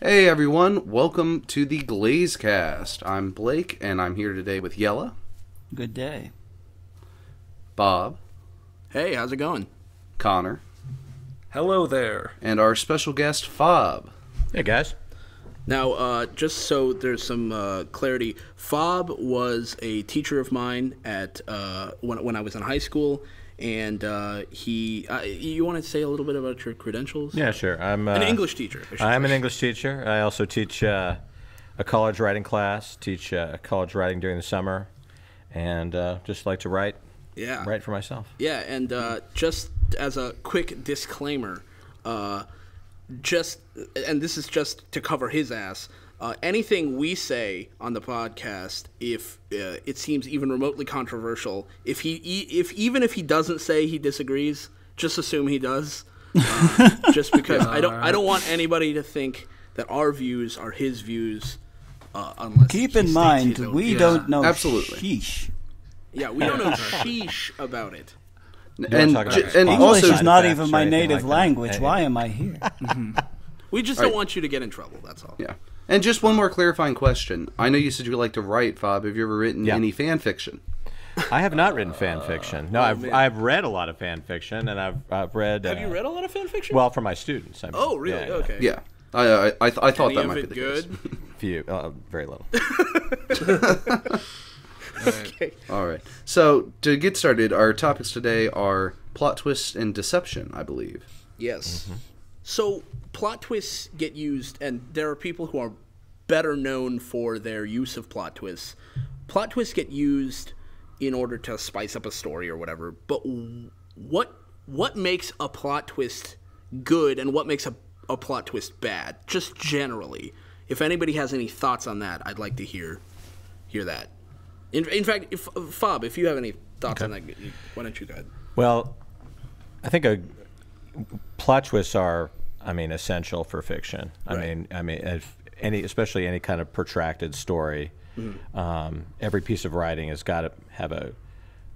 Hey everyone, welcome to the Glazecast. I'm Blake, and I'm here today with Jelle, Good day. Bob, Hey, how's it going? Connor, Hello there. and our special guest Fab. Hey guys. Now, uh, just so there's some uh, clarity, Fab was a teacher of mine at uh, when when I was in high school, and uh, he. Uh, you want to say a little bit about your credentials? Yeah, sure. I'm uh, An English teacher. I'm an. English teacher. I also teach uh, a college writing class. Teach uh, college writing during the summer, and uh, just like to write Yeah. write for myself. Yeah, and uh, just as a quick disclaimer, uh, just and this is just to cover his ass. Uh, anything we say on the podcast, if uh, it seems even remotely controversial, if he e- if even if he doesn't say he disagrees, just assume he does. Uh, just because I don't I don't want anybody to think that our views are his views. Uh, unless Keep in mind, his own we views. don't know Absolutely. sheesh. Yeah, we don't know sheesh about it. And, talk about j- and English also, is not even my native like language. Hey. Why am I here? We just don't want you to get in trouble. That's all. yeah. And just one more clarifying question. I know you said you like to write, Fab. Have you ever written Yeah. any fan fiction? I have not written fan fiction. No, I've man. I've read a lot of fan fiction, and I've I've read. Have uh, you read a lot of fan fiction? Well, for my students. I mean, Oh, really? yeah, yeah. Okay. Yeah. I, I, I, th- I thought Any that of might it be the good? case. Few, uh, very little. okay. All right. So, to get started, our topics today are plot twists and deception, I believe. Yes. So plot twists get used, and there are people who are better known for their use of plot twists. Plot twists get used in order to spice up a story or whatever. But what what makes a plot twist good, and what makes a, a plot twist bad? Just generally. If anybody has any thoughts on that, I'd like to hear hear that. In, in fact, if, uh, Fab, if you have any thoughts on that, why don't you go ahead? Well, I think a plot twists are, I mean, essential for fiction. I mean, I mean, if any, especially any kind of protracted story, Mm-hmm. um, every piece of writing has got to have a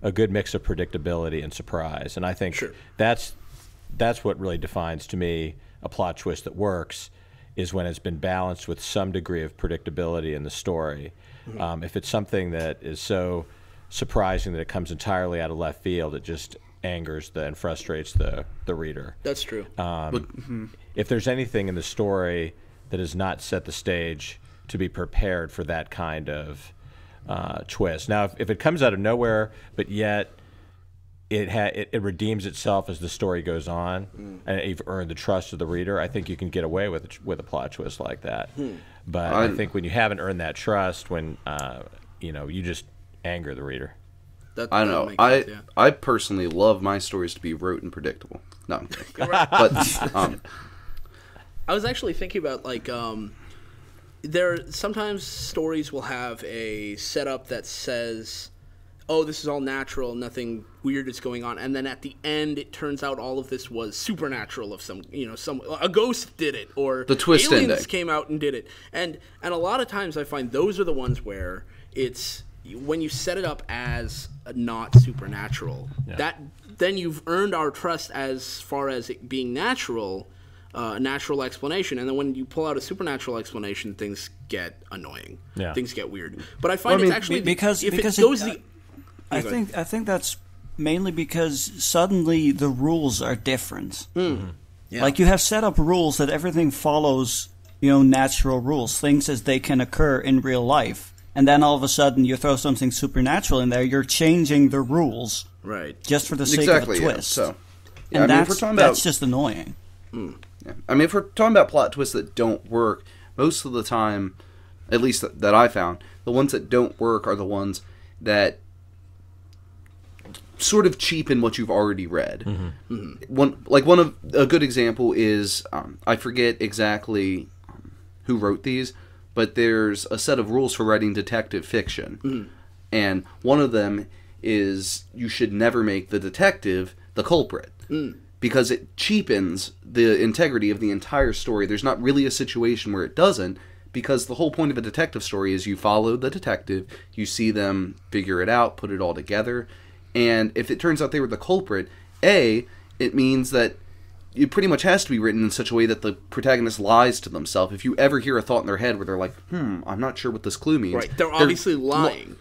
a good mix of predictability and surprise. And I think Sure. that's that's what really defines to me a plot twist that works is when it's been balanced with some degree of predictability in the story. Mm-hmm. Um, if it's something that is so surprising that it comes entirely out of left field, it just angers the and frustrates the the reader. That's true. If there's anything in the story that has not set the stage to be prepared for that kind of uh, twist. Now, if, if it comes out of nowhere, but yet it, ha- it it redeems itself as the story goes on, and you've earned the trust of the reader. I think you can get away with a, with a plot twist like that. But I, I- think when you haven't earned that trust, when uh, you know you just anger the reader. That- I that know. I sense, yeah. I personally love my stories to be rote and predictable. No, but um, I was actually thinking about like um, there sometimes stories will have a setup that says, "Oh, this is all natural, nothing weird is going on," and then at the end, it turns out all of this was supernatural of some you know some a ghost did it or The twist aliens ending. came out and did it, and and a lot of times I find those are the ones where it's when you set it up as not supernatural that then you've earned our trust as far as it being natural uh, a natural explanation and then when you pull out a supernatural explanation things get annoying Yeah. things get weird but i find Well, I it's mean, actually because- if because it it- goes the uh, oh, I go think I think that's mainly because suddenly the rules are different. Hmm. Mm-hmm. Yeah. Like you have set up rules that everything follows, you know, natural rules, things as they can occur in real life. And then all of a sudden you throw something supernatural in there, you're changing the rules right just for the sake exactly. of a Yeah. twist. So, yeah, and I mean, that's, we're that's about just annoying. Yeah. I mean, if we're talking about plot twists that don't work, most of the time, at least that, that I found, the ones that don't work are the ones that sort of cheapen what you've already read. One like one of a good example is um, I forget exactly um, who wrote these, but there's a set of rules for writing detective fiction, mm-hmm. and one of them is you should never make the detective the culprit. Mm. Because it cheapens the integrity of the entire story. There's not really a situation where it doesn't because the whole point of a detective story is you follow the detective, you see them figure it out, put it all together, and if it turns out they were the culprit, A, it means that it pretty much has to be written in such a way that the protagonist lies to themselves. If you ever hear a thought in their head where they're like, "Hmm, I'm not sure what this clue means," Right. They're obviously lying.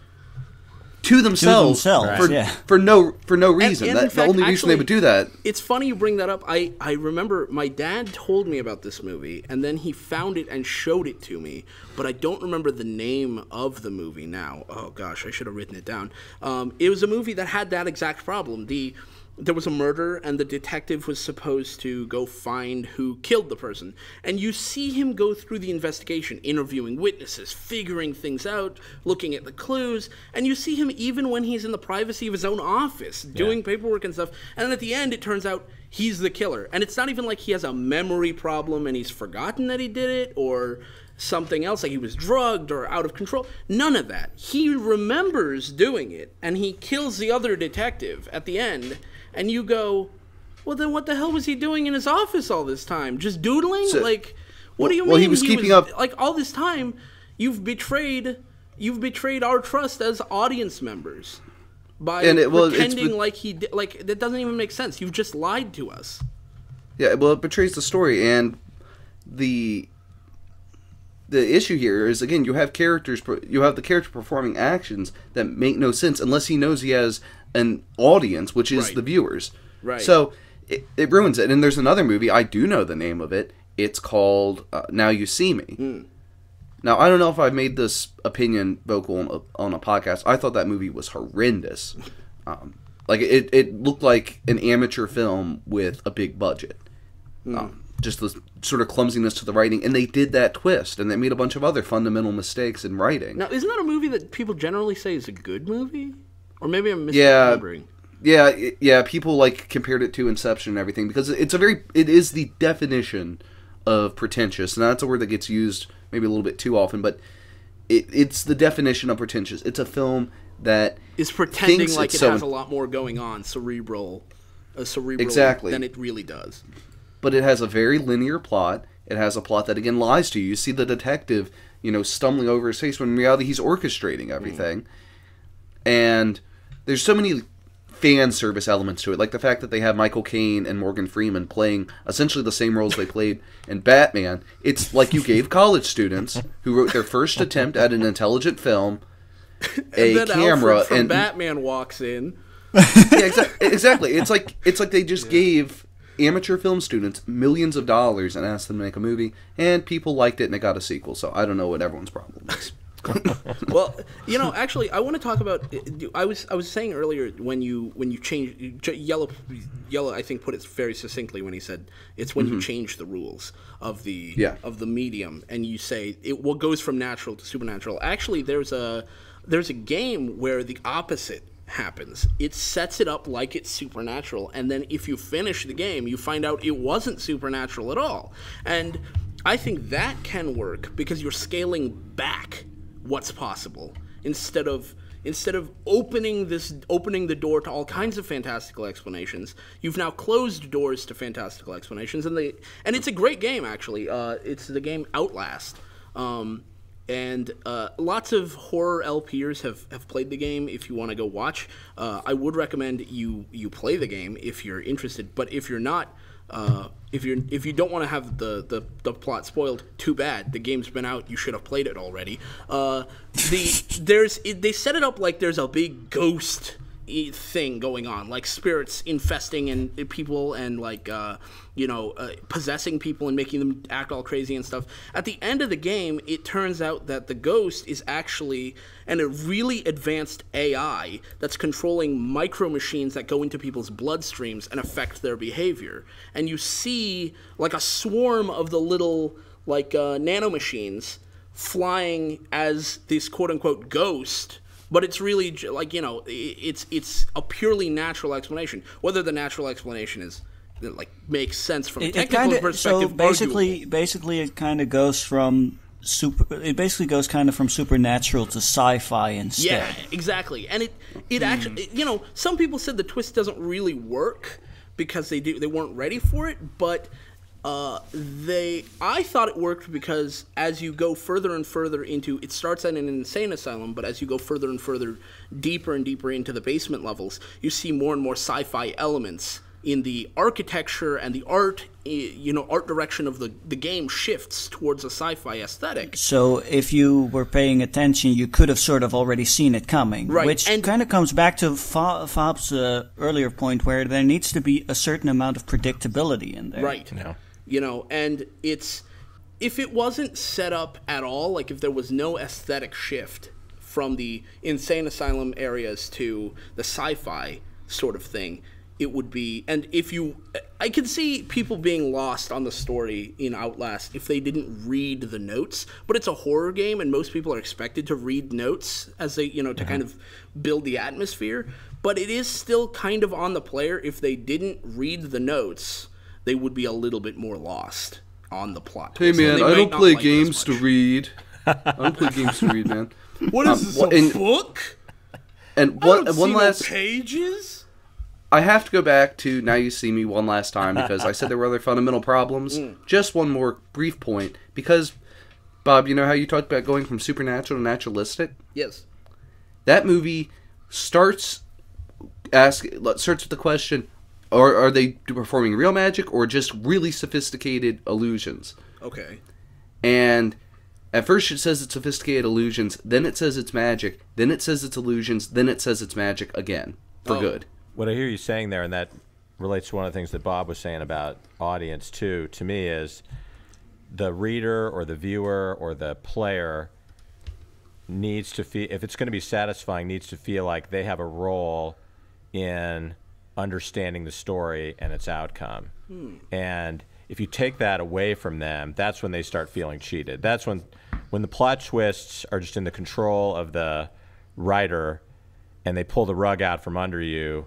to themselves, themselves, for, yeah. for no for no reason. and in that, fact, the only reason they would do that. It's funny you bring that up. I, I remember my dad told me about this movie, and then he found it and showed it to me, but I don't remember the name of the movie now. Oh gosh, I should have written it down. Um, it was a movie that had that exact problem. The there was a murder, and the detective was supposed to go find who killed the person. And you see him go through the investigation, interviewing witnesses, figuring things out, looking at the clues, and you see him even when he's in the privacy of his own office, doing paperwork and stuff. And then at the end, it turns out he's the killer. And it's not even like he has a memory problem and he's forgotten that he did it or something else, like he was drugged or out of control. None of that. He remembers doing it and he kills the other detective at the end. And you go, well, then what the hell was he doing in his office all this time? Just doodling? So- like, what do you mean? well, he was keeping up- Like all this time, you've betrayed, you've betrayed our trust as audience members by And it- well, pretending be- like he did. Like that doesn't even make sense. You've just lied to us. Yeah, well, it betrays the story, and the the issue here is again you have characters you have the character performing actions that make no sense unless he knows he has an audience, which is Right. the viewers. Right. So it, it ruins it. And there's another movie I do know the name of it. It's called uh, Now You See Me. Hmm. Now I don't know if I've made this opinion vocal on a, on a podcast. I thought that movie was horrendous. Um, like it, it looked like an amateur film with a big budget. Hmm. Um, just the sort of clumsiness to the writing, and they did that twist, and they made a bunch of other fundamental mistakes in writing. Now, isn't that a movie that people generally say is a good movie? Or maybe I'm Yeah. misremembering. Yeah, i- yeah. People like compared it to Inception and everything because it's a very, it is the definition of pretentious, and that's a word that gets used maybe a little bit too often, but it, it's the definition of pretentious. It's a film that Is pretending like it's it so- has a lot more going on, cerebral, uh, cerebral Exactly. than it really does. but it has a very linear plot. It has a plot that again lies to you. You see the detective, you know, stumbling over his face when in reality he's orchestrating everything. And there's so many fan service elements to it, like the fact that they have Michael Caine and Morgan Freeman playing essentially the same roles they played in Batman. It's like you gave college students who wrote their first attempt at an intelligent film a then camera Alfred from and Batman walks in. yeah, exa- exactly. It's like it's like they just gave amateur film students millions of dollars and asked them to make a movie, and people liked it and it got a sequel. So I don't know what everyone's problem is. well, you know, actually, I want to talk about. I was I was saying earlier when you when you change Jelle Jelle. I think put it very succinctly when he said it's when you change the rules of the Mm-hmm. Yeah. of the medium and you say it what goes from natural to supernatural. Actually, there's a there's a game where the opposite happens. It sets it up like it's supernatural, and then if you finish the game, you find out it wasn't supernatural at all. And I think that can work because you're scaling back what's possible instead of instead of opening this opening the door to all kinds of fantastical explanations you've now closed doors to fantastical explanations and they and it's a great game actually uh, it's the game outlast um, and uh, lots of horror LPers have, have played the game. If you want to go watch, uh, I would recommend you you play the game if you're interested. But if you're not, uh, if you're if you don't want to have the, the, the plot spoiled, too bad. The game's been out. You should have played it already. Uh, the there's it, they set it up like there's a big ghost thing going on, like spirits infesting and people and like uh, you know uh, possessing people and making them act all crazy and stuff. At the end of the game, it turns out that the ghost is actually and a really advanced AI that's controlling micro machines that go into people's bloodstreams and affect their behavior. And you see like a swarm of the little like uh, nanomachines flying as this quote unquote ghost but it's really like you know it's it's a purely natural explanation whether the natural explanation is like makes sense from a It, technical kind of perspective so basically arguable. basically it kind of goes from super. It basically goes kind of from supernatural to sci-fi instead. yeah exactly and it it actually you know some people said the twist doesn't really work because they do they weren't ready for it but uh, they I thought it worked because as you go further and further into it starts at an insane asylum, but as you go further and further deeper and deeper into the basement levels, you see more and more sci-fi elements in the architecture and the art, eh, you know, art direction of the the game shifts towards a sci-fi aesthetic. So if you were paying attention, you could have sort of already seen it coming. Right, Which and- kind of comes back to Fa- Fab's uh, earlier point where there needs to be a certain amount of predictability in there. Right. Yeah. You know, and it's if it wasn't set up at all, like if there was no aesthetic shift from the insane asylum areas to the sci-fi sort of thing, it would be and if you I can see people being lost on the story in Outlast if they didn't read the notes, but it's a horror game and most people are expected to read notes as they, you know, to kind of build the atmosphere, but it is still kind of on the player if they didn't read the notes they would be a little bit more lost on the plot. Hey twist, man, I don't play like games to read. I don't play games to read, man. What Um, is this? wha- a and- book? And I one don't one see last, no pages. I have to go back to now you see me one last time because I said there were other fundamental problems. Mm. Just one more brief point because Bob, you know how you talked about going from supernatural to naturalistic. Yes. That movie starts ask starts with the question: Are are they performing real magic or just really sophisticated illusions? Okay. And at first it says it's sophisticated illusions, then it says it's magic, then it says it's illusions, then it says it's magic again for Oh. good. What I hear you saying there, and that relates to one of the things that Bob was saying about audience too, to me is the reader or the viewer or the player needs to feel if it's going to be satisfying needs to feel like they have a role in understanding the story and its outcome. Hmm. And if you take that away from them, that's when they start feeling cheated. That's when when the plot twists are just in the control of the writer and they pull the rug out from under you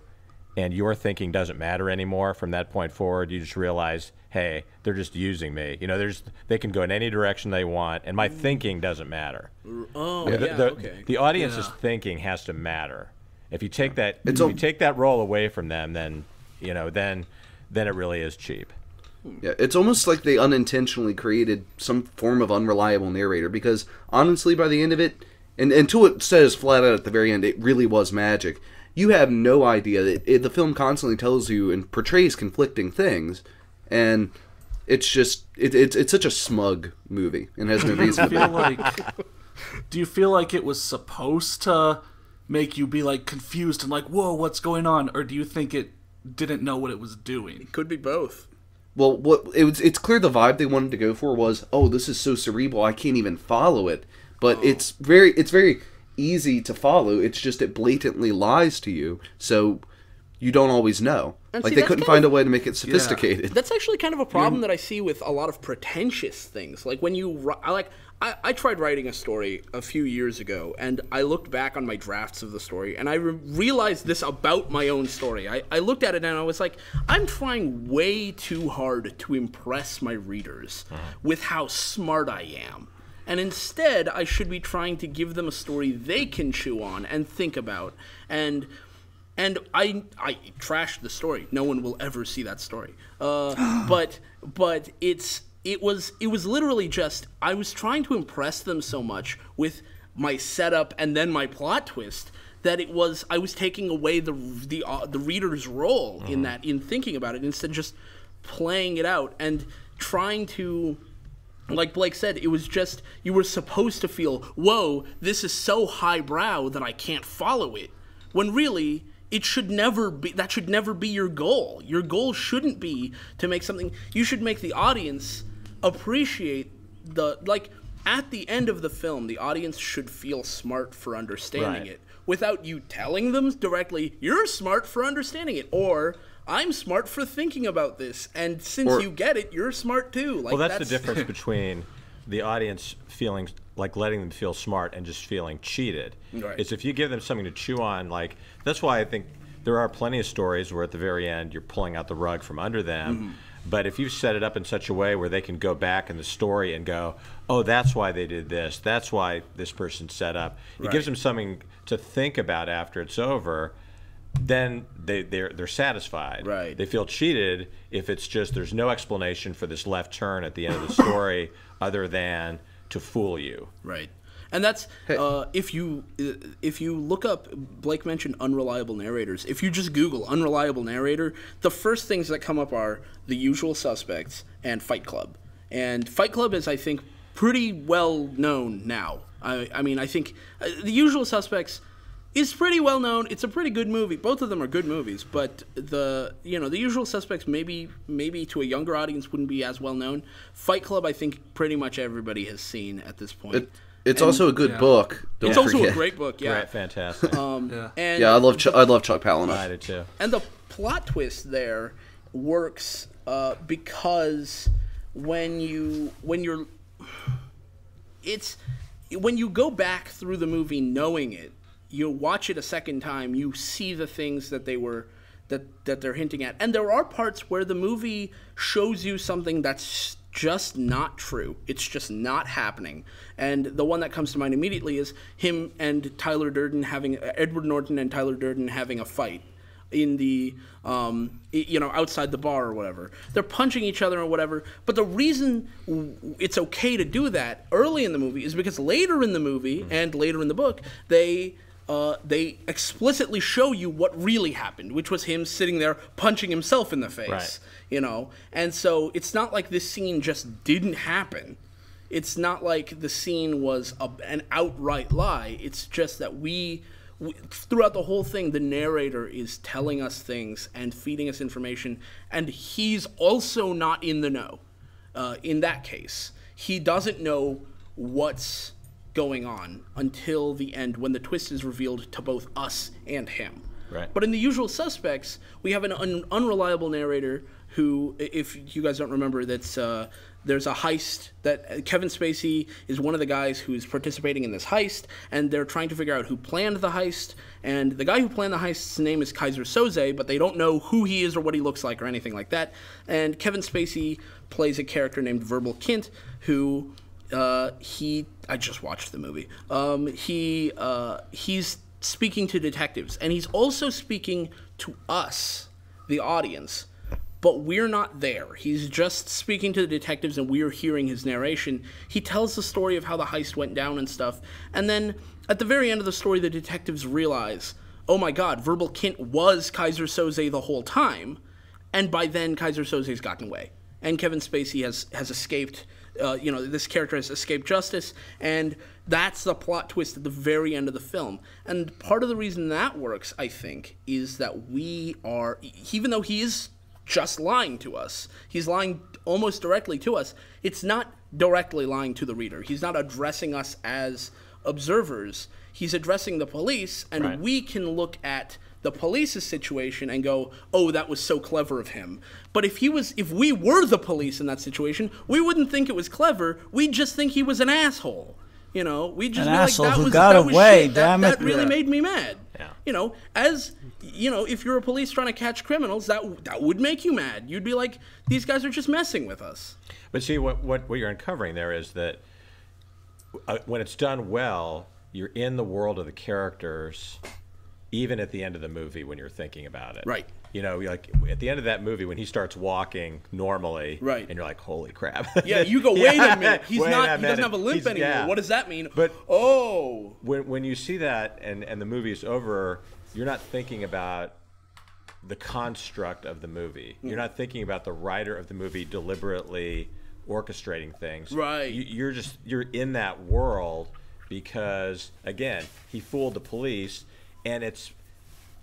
and your thinking doesn't matter anymore from that point forward you just realize hey they're just using me you know there's they can go in any direction they want and my thinking doesn't matter Oh, yeah. know, the, the, okay. the audience's Yeah. thinking has to matter if you take that It's if a- you take that role away from them then you know then then it really is cheap Yeah, it's almost like they unintentionally created some form of unreliable narrator because honestly, by the end of it, and until it says flat out at the very end, it really was magic. You have no idea. That it, the film constantly tells you and portrays conflicting things, and it's just it, it's it's such a smug movie. And has no reason to feel like do you feel like it was supposed to make you be like confused and like whoa what's going on? Or do you think it didn't know what it was doing? It Could be both. Well, what it was, it's clear the vibe they wanted to go for was, oh, this is so cerebral, I can't even follow it. But oh. it's very, it's very easy to follow. It's just it blatantly lies to you, so you don't always know. And like see, they couldn't find of- a way to make it sophisticated. That's actually kind of a problem that I see with a lot of pretentious things. Like when you, I like, I, I tried writing a story a few years ago, and I looked back on my drafts of the story, and I re- realized this about my own story. I, I looked at it and I was like, I'm trying way too hard to impress my readers uh-huh. with how smart I am. And instead, I should be trying to give them a story they can chew on and think about. And and I I trashed the story. No one will ever see that story. Uh, but but it's it was it was literally just I was trying to impress them so much with my setup and then my plot twist that it was I was taking away the the uh, the reader's role in that in thinking about it instead of just playing it out and trying to like Blake said, it was just you were supposed to feel, whoa, this is so highbrow that I can't follow it. When really, it should never be that should never be your goal. Your goal shouldn't be to make something you should make the audience appreciate the like at the end of the film, the audience should feel smart for understanding Right. it without you telling them directly, you're smart for understanding it, or I'm smart for thinking about this, and since Or- you get it, you're smart too. Like well that's, the difference between the audience feeling like letting them feel smart and just feeling cheated Right. is if you give them something to chew on like that's why i think there are plenty of stories where at the very end you're pulling out the rug from under them Mm-hmm. but if you set it up in such a way where they can go back in the story and go oh that's why they did this that's why this person set up it gives them something to think about after it's over then they, they're they're satisfied. Right. They feel cheated if it's just there's no explanation for this left turn at the end of the story other than to fool you. Right. And that's uh, if you uh, if you look up Blake mentioned unreliable narrators. If you just Google unreliable narrator, the first things that come up are The Usual Suspects and Fight Club. And Fight Club is, I think, pretty well known now. I, I mean, I think uh, The Usual Suspects is pretty well known. It's a pretty good movie. Both of them are good movies, but the you know the Usual Suspects maybe maybe to a younger audience wouldn't be as well known. Fight Club, I think pretty much everybody has seen at this point. It, it's also a good book. Don't it's also a great book, yeah. Right, fantastic. Um, Yeah. And Yeah, I love Ch- I love Chuck Palahniuk. I Palahniuk. did too. and the plot twist there works uh, because when you when you're it's when you go back through the movie knowing it you watch it a second time you see the things that they were that that they're hinting at. And there are parts where the movie shows you something that's just not true. It's just not happening. And the one that comes to mind immediately is him and Tyler Durden having Edward Norton and Tyler Durden having a fight in the um, you know outside the bar or whatever. They're punching each other or whatever. But the reason it's okay to do that early in the movie is because later in the movie and later in the book they uh, they explicitly show you what really happened which was him sitting there punching himself in the face Right. you know? And so it's not like this scene just didn't happen. It's not like the scene was a, an outright lie. It's just that we, we throughout the whole thing the narrator is telling us things and feeding us information and he's also not in the know uh, in that case. He doesn't know what's going on until the end when the twist is revealed to both us and him Right. but in the usual suspects, we have an un- unreliable narrator who, if you guys don't remember, that's uh, there's a heist that uh, Kevin Spacey is one of the guys who's participating in this heist, and they're trying to figure out who planned the heist. And the guy who planned the heist's name is Keyser Soze, but they don't know who he is or what he looks like or anything like that. And Kevin Spacey plays a character named Verbal Kint, who uh, he I just watched the movie. Um, he uh, he's speaking to detectives, and he's also speaking to us, the audience. But we're not there. He's just speaking to the detectives, and we're hearing his narration. He tells the story of how the heist went down and stuff, and then at the very end of the story, the detectives realize, oh my God, Verbal Kint was Keyser Soze the whole time, and by then Keyser Soze's gotten away, and Kevin Spacey has has escaped. Uh, you know, this character has escaped justice, and that's the plot twist at the very end of the film. And part of the reason that works, I think, is that we are, even though he is just lying to us, he's lying almost directly to us. It's not directly lying to the reader. He's not addressing us as observers. He's addressing the police, and Right. we can look at the police's situation and go, "Oh, that was so clever of him." But if he was, if we were the police in that situation, we wouldn't think it was clever. We'd just think he was an asshole. You know, we just An be like, that who was, got that was away, shit. That- damn that, it. really Yeah. made me mad. Yeah. You know, as you know, if you're a police trying to catch criminals, that that would make you mad. You'd be like, these guys are just messing with us. But see, what, what, what you're uncovering there is that uh, when it's done well, you're in the world of the characters, even at the end of the movie when you're thinking about it. Right. You know, you're like at the end of that movie when he starts walking normally, Right. And you're like, "Holy crap!" Yeah, you go, wait Yeah, a minute. He's not. a He doesn't have a limp He's- anymore. yeah. What does that mean? But- oh, when when you see that and and the movie is over, you're not thinking about the construct of the movie. Mm. You're not thinking about the writer of the movie deliberately orchestrating things. Right. You, you're just you're in that world because again, he fooled the police, and it's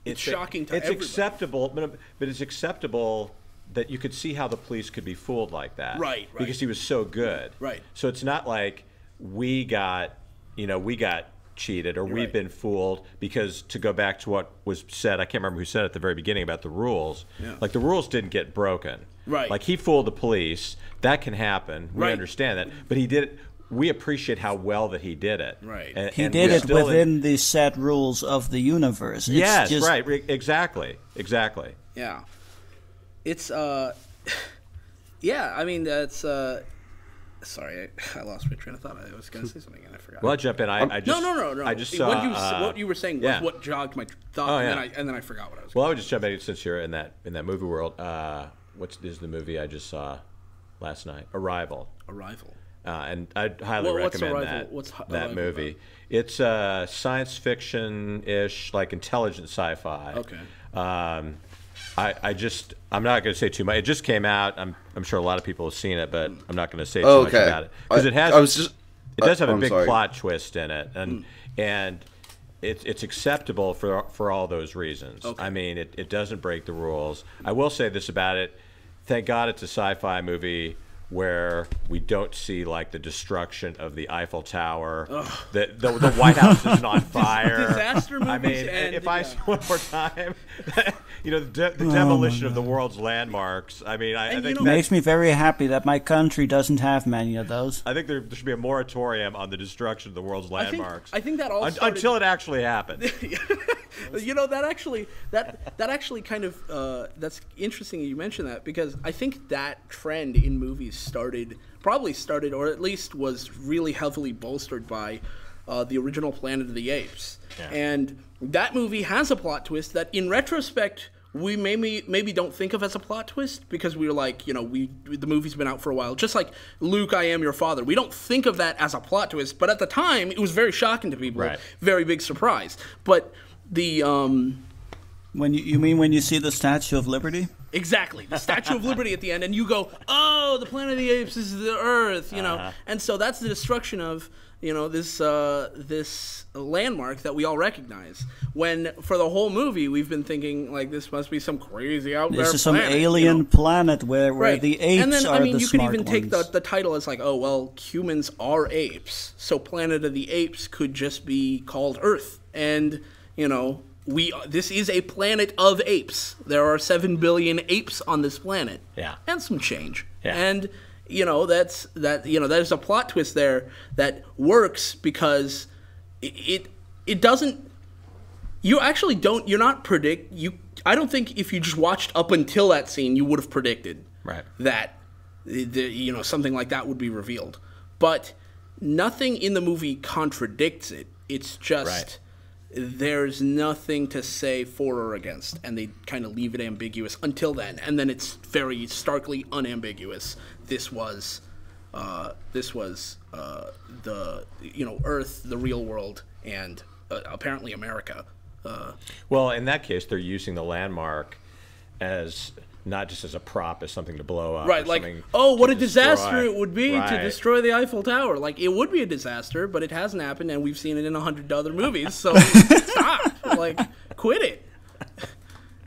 it's, shocking to it's everybody. acceptable, but, but it's acceptable that you could see how the police could be fooled like that. Right, right. Because he was so good. Right. So it's not like we got, you know, we got cheated or we've Right. been fooled because to go back to what was said, I can't remember who said it at the very beginning about the rules. Yeah. Like the rules didn't get broken. Right. Like he fooled the police. That can happen. We Right. understand that. But he did it. We appreciate how well that he did it. Right. And- He and did it still in- within the set rules of the universe. It's yes, just, right. re- Exactly. Exactly. Yeah. It's uh Yeah, I mean that's uh sorry, I, I lost my train of thought. I was gonna say something and I forgot. Well, I'll jump in. I, I just, no, no, no, no. I just saw. what you uh, what you were saying was yeah. what jogged my thought, Oh, and, then. I, and then I forgot what I was. Well, I would just jump in since you're in that in that movie world. Uh, what's is the movie I just saw last night? Arrival. Arrival. Uh, and I highly What- what's recommend Arrival? that What's Hi- that Arrival movie. It's uh, science fiction ish, like intelligent sci-fi. Okay. Um, I, I just I'm not going to say too much. It just came out. I'm I'm sure a lot of people have seen it, but I'm not going to say too much Okay. about it because it has. I was just- It does have a I'm big sorry. plot twist in it, and and it's it's acceptable for for all those reasons. I mean, it, it doesn't break the rules. I will say this about it: thank God it's a sci-fi movie where we don't see like the destruction of the Eiffel Tower. The, the the White House isn't on fire. disaster I movies mean, and- if I yeah. see one more time, you know, the, de- the demolition of the world's landmarks. I mean, I, I And you think know- Makes me very happy that my country doesn't have many of those. I think there, there should be a moratorium on the destruction of the world's I think- landmarks. I think that all started- until it actually happened. you know that actually that that actually kind of uh, that's interesting you mentioned that because I think that trend in movies started probably started or at least was really heavily bolstered by uh, the original Planet of the Apes, and that movie has a plot twist that in retrospect we maybe maybe don't think of as a plot twist because we are like you know we the movie's been out for a while. Just like Luke I am your father we don't think of that as a plot twist but at the time it was very shocking to people. Right. very big surprise. But the um When you, you mean when you see the Statue of Liberty? Exactly. The statue of liberty at the end and you go oh the planet of the apes is the earth you know? And so that's the destruction of you know this uh this landmark that we all recognize. When for the whole movie we've been thinking like this must be some crazy out there This is some planet, you alien know? planet where, where Right. the apes and then are I mean the you could even take the, the title as like oh well humans are apes so Planet of the Apes could just be called Earth and you know we this is a planet of apes there are 7 billion apes on this planet Yeah. and some change Yeah. and you know that's that you know there's a plot twist there that works because it it, it doesn't you actually don't you're not predict you i don't think if you just watched up until that scene you would have predicted Right. that the, you know something like that would be revealed but nothing in the movie contradicts it it's just Right. There's nothing to say for or against and they kind of leave it ambiguous until then and then it's very starkly unambiguous. This was uh, this was uh, the you know earth the real world and uh, apparently america uh, Well, in that case, they're using the landmark as not just as a prop, as something to blow up. right like oh what a disaster destroy. it would be to destroy the eiffel tower like it would be a disaster but it hasn't happened and we've seen it in a hundred other movies so stop like quit it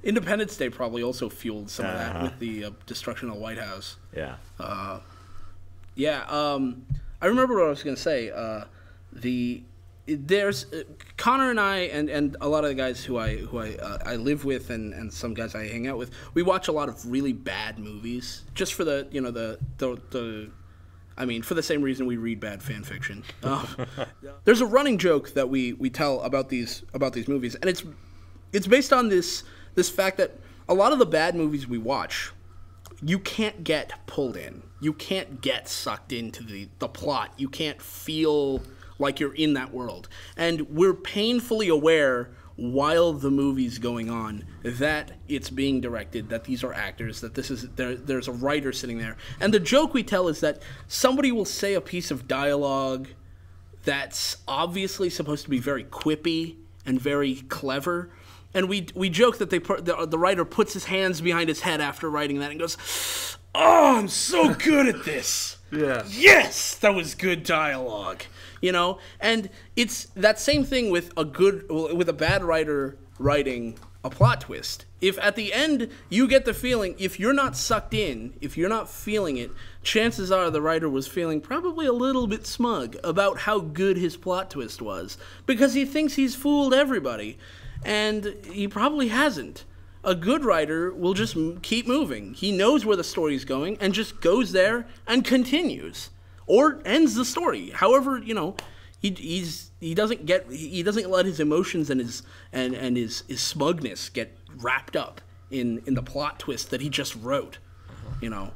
independence day probably also fueled some of that with the uh, destruction of the white house Yeah. Yeah, um, I remember what I was going to say. Uh, the there's uh, Connor and I and, and a lot of the guys who I who I uh, I live with and, and some guys I hang out with. We watch a lot of really bad movies just for the you know the the, the I mean, for the same reason we read bad fan fiction. Um, there's a running joke that we, we tell about these about these movies, and it's it's based on this this fact that a lot of the bad movies we watch, you can't get pulled in. You can't get sucked into the, the plot. You can't feel like you're in that world. And we're painfully aware while the movie's going on that it's being directed, that these are actors, that this is there, there's a writer sitting there. And the joke we tell is that somebody will say a piece of dialogue that's obviously supposed to be very quippy and very clever. And we we joke that they put, the, the writer puts his hands behind his head after writing that and goes, "Oh, I'm so good at this." Yeah. Yes, that was good dialogue. You know, and it's that same thing with a good with a bad writer writing a plot twist. If at the end you get the feeling, if you're not sucked in, if you're not feeling it, chances are the writer was feeling probably a little bit smug about how good his plot twist was because he thinks he's fooled everybody, and he probably hasn't a good writer will just keep moving. He knows where the story's going and just goes there and continues or ends the story. However, you know, he he's he doesn't get he doesn't let his emotions and his and and his his smugness get wrapped up in in the plot twist that he just wrote. You know.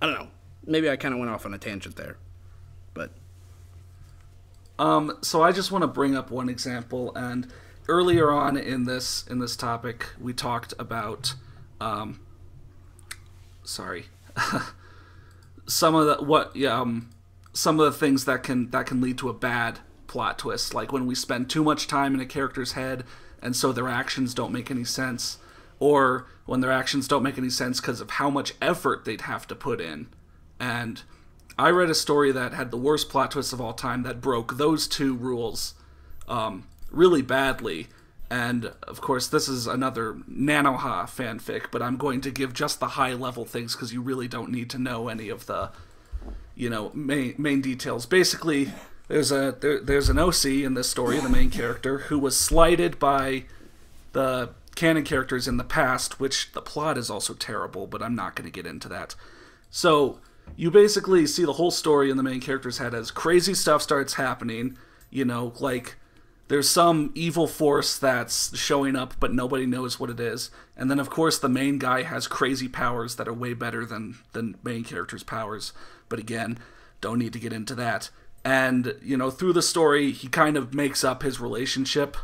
I don't know. Maybe I kind of went off on a tangent there. But Um, so I just want to bring up one example, and earlier on in this in this topic, we talked about, um, sorry, some of the what um, some of the things that can that can lead to a bad plot twist, like when we spend too much time in a character's head and so their actions don't make any sense, or when their actions don't make any sense because of how much effort they'd have to put in. And I read a story that had the worst plot twist of all time that broke those two rules um, really badly. And of course, this is another Nanoha fanfic, but I'm going to give just the high level things because you really don't need to know any of the, you know, main main details. Basically, there's a there, there's an OC in this story, the main character, who was slighted by the canon characters in the past, which the plot is also terrible, but I'm not going to get into that. So you basically see the whole story in the main character's head as crazy stuff starts happening. You know, like there's some evil force that's showing up, but nobody knows what it is. And then, of course, the main guy has crazy powers that are way better than the main character's powers. But again, don't need to get into that. And, you know, through the story, he kind of makes up his relationship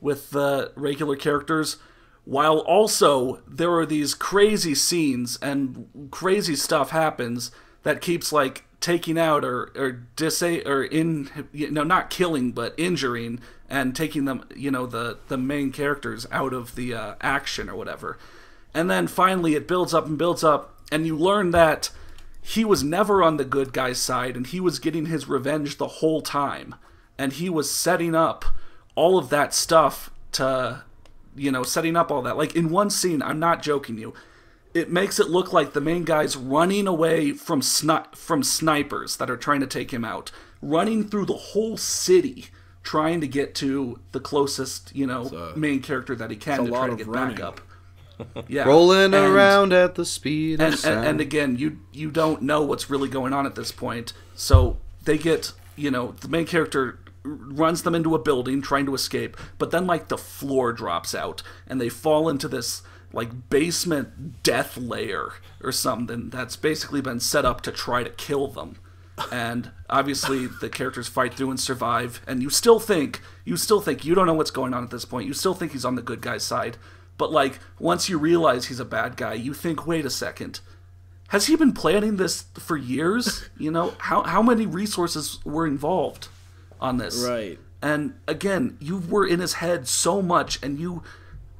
with the regular characters, while also there are these crazy scenes and crazy stuff happens that keeps like taking out or or disa- or in you know not killing but injuring and taking them you know the the main characters out of the uh, action or whatever. And then finally it builds up and builds up and you learn that he was never on the good guy's side and he was getting his revenge the whole time. And he was setting up all of that stuff to you know setting up all that. Like in one scene i'm not joking you it makes it look like the main guy's running away from sni- from snipers that are trying to take him out, running through the whole city trying to get to the closest, you know, main character that he can a to try to get running. back up. Yeah. Rolling And- around at the speed and, and, sound. and again, you you don't know what's really going on at this point. So they get, you know, the main character runs them into a building trying to escape, but then like the floor drops out and they fall into this like basement death layer or something that's basically been set up to try to kill them. And obviously the characters fight through and survive and you still think you still think you don't know what's going on at this point. You still think he's on the good guy's side. But like once you realize he's a bad guy, you think, wait a second has he been planning this for years? You know, how how many resources were involved on this? Right. And again, you were in his head so much and you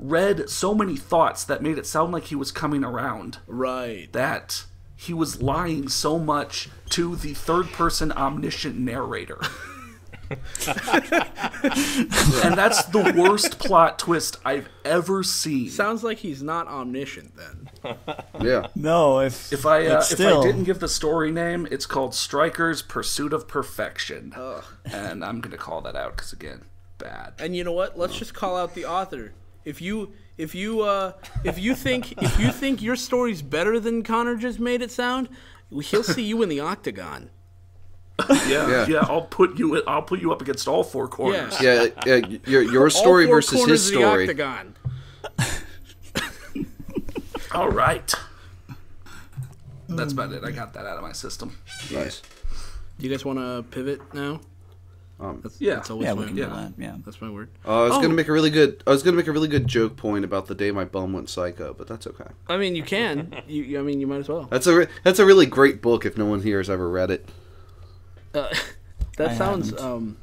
read so many thoughts that made it sound like he was coming around Right. that he was lying so much to the third person omniscient narrator. and that's the worst plot twist I've ever seen. Sounds like he's not omniscient then. yeah. No, if If I uh, it's if still, I didn't give the story name, it's called Striker's Pursuit of Perfection, Ugh. and I'm gonna call that out because again, bad. And you know what? Let's just call out the author. If you if you uh if you think if you think your story's better than Connor just made it sound, he'll see you in the octagon. Yeah, Yeah. yeah, I'll put you I'll put you up against all four corners. Yeah. Yeah, yeah, your your story All four versus corners his of the story. octagon. All right. That's about it. I got that out of my system. Nice. Do you guys want to pivot now? Um, That's, Yeah. that's always yeah, my, we can yeah. do that. Yeah. That's my word. Uh, I was Oh. gonna make a really good. I was gonna make a really good joke point about the day my bum went psycho, but that's okay. I mean, you can. You, you- I mean, you might as well. That's a re- that's a really great book. If no one here has ever read it, Uh, that I sounds haven't. um,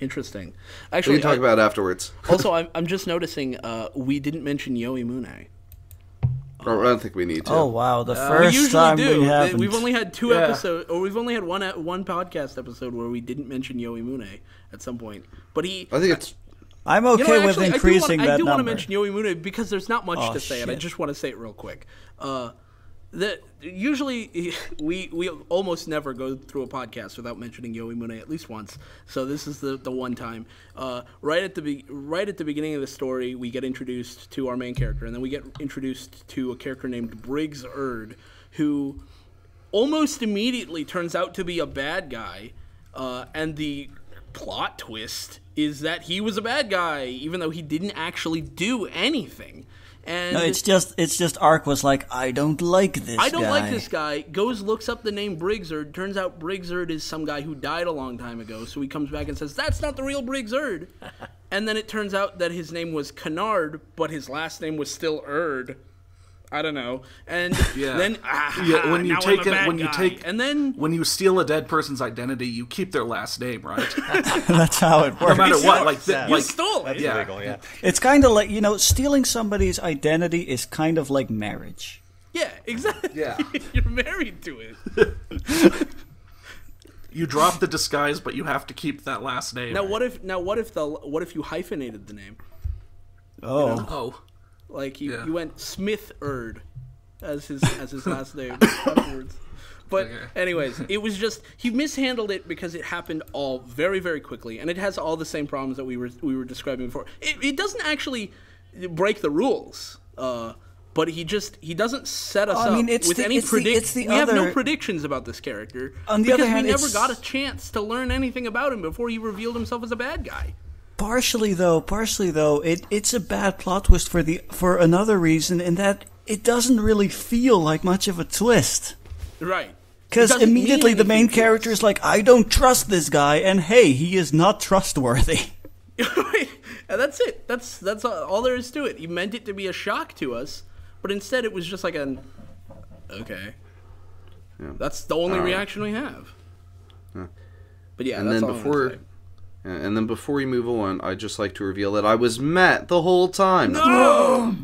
interesting. we can talk I- about it afterwards. also, I'm, I'm just noticing uh, we didn't mention Yoi Mune. Or I don't think we need to. Oh wow, the we first usually time do. we haven't. We've only had two Yeah. episodes, or we've only had one one podcast episode where we didn't mention Yoi Mune at some point. But he, I think it's I'm you okay know, with actually, increasing I do want, that I do want to number. mention Yoi Mune because there's not much Oh, to say, and I shit. just want to say it real quick. Uh, that usually we we almost never go through a podcast without mentioning Yoi Mune at least once. So this is the, the one time. Uh, right at the be- right at the beginning of the story, we get introduced to our main character, and then we get introduced to a character named Briggs Erd, who almost immediately turns out to be a bad guy, uh, and the plot twist is that he was a bad guy, even though he didn't actually do anything. And No, it's just it's just Ark was like, I don't like this. I don't guy. like this guy. Goes looks up the name Briggserd. Turns out Briggserd is some guy who died a long time ago. So he comes back and says, "That's not the real Briggserd." and then it turns out that his name was Kennard, but his last name was still Erd. I don't know. And Yeah. then ah, Yeah, when you now take I'm a it, bad when you take, and then when you steal a dead person's identity, you keep their last name, right? That's how it works. no works. matter what, like, th- you like stole it. yeah. Illegal, yeah. It's kind of like, you know, stealing somebody's identity is kind of like marriage. Yeah, exactly. Yeah. You're married to it. you drop the disguise, but you have to keep that last name. Now what if now what if the what if you hyphenated the name? Oh. Oh, Like you, Yeah. you went Smith Erd as his as his last name afterwards. But Okay. anyways, it was just he mishandled it because it happened all very very quickly, and it has all the same problems that we were we were describing before. It, it doesn't actually break the rules, uh, but he just he doesn't set us I mean, up it's with the- any predictions. the- predict. it's the we have no predictions about this character On the because other hand, we never it's- got a chance to learn anything about him before he revealed himself as a bad guy. Partially though, partially though, it, it's a bad plot twist for the for another reason in that it doesn't really feel like much of a twist. Right. Because immediately the main anything to us. character is like, I don't trust this guy, and hey, he is not trustworthy. and that's it. That's that's all, all there is to it. He meant it to be a shock to us, but instead it was just like an okay. Yeah. That's the only reaction we have. But yeah, And that's then all I'm before, gonna say. And then before we move on, I'd just like to reveal that I was Matt the whole time. No!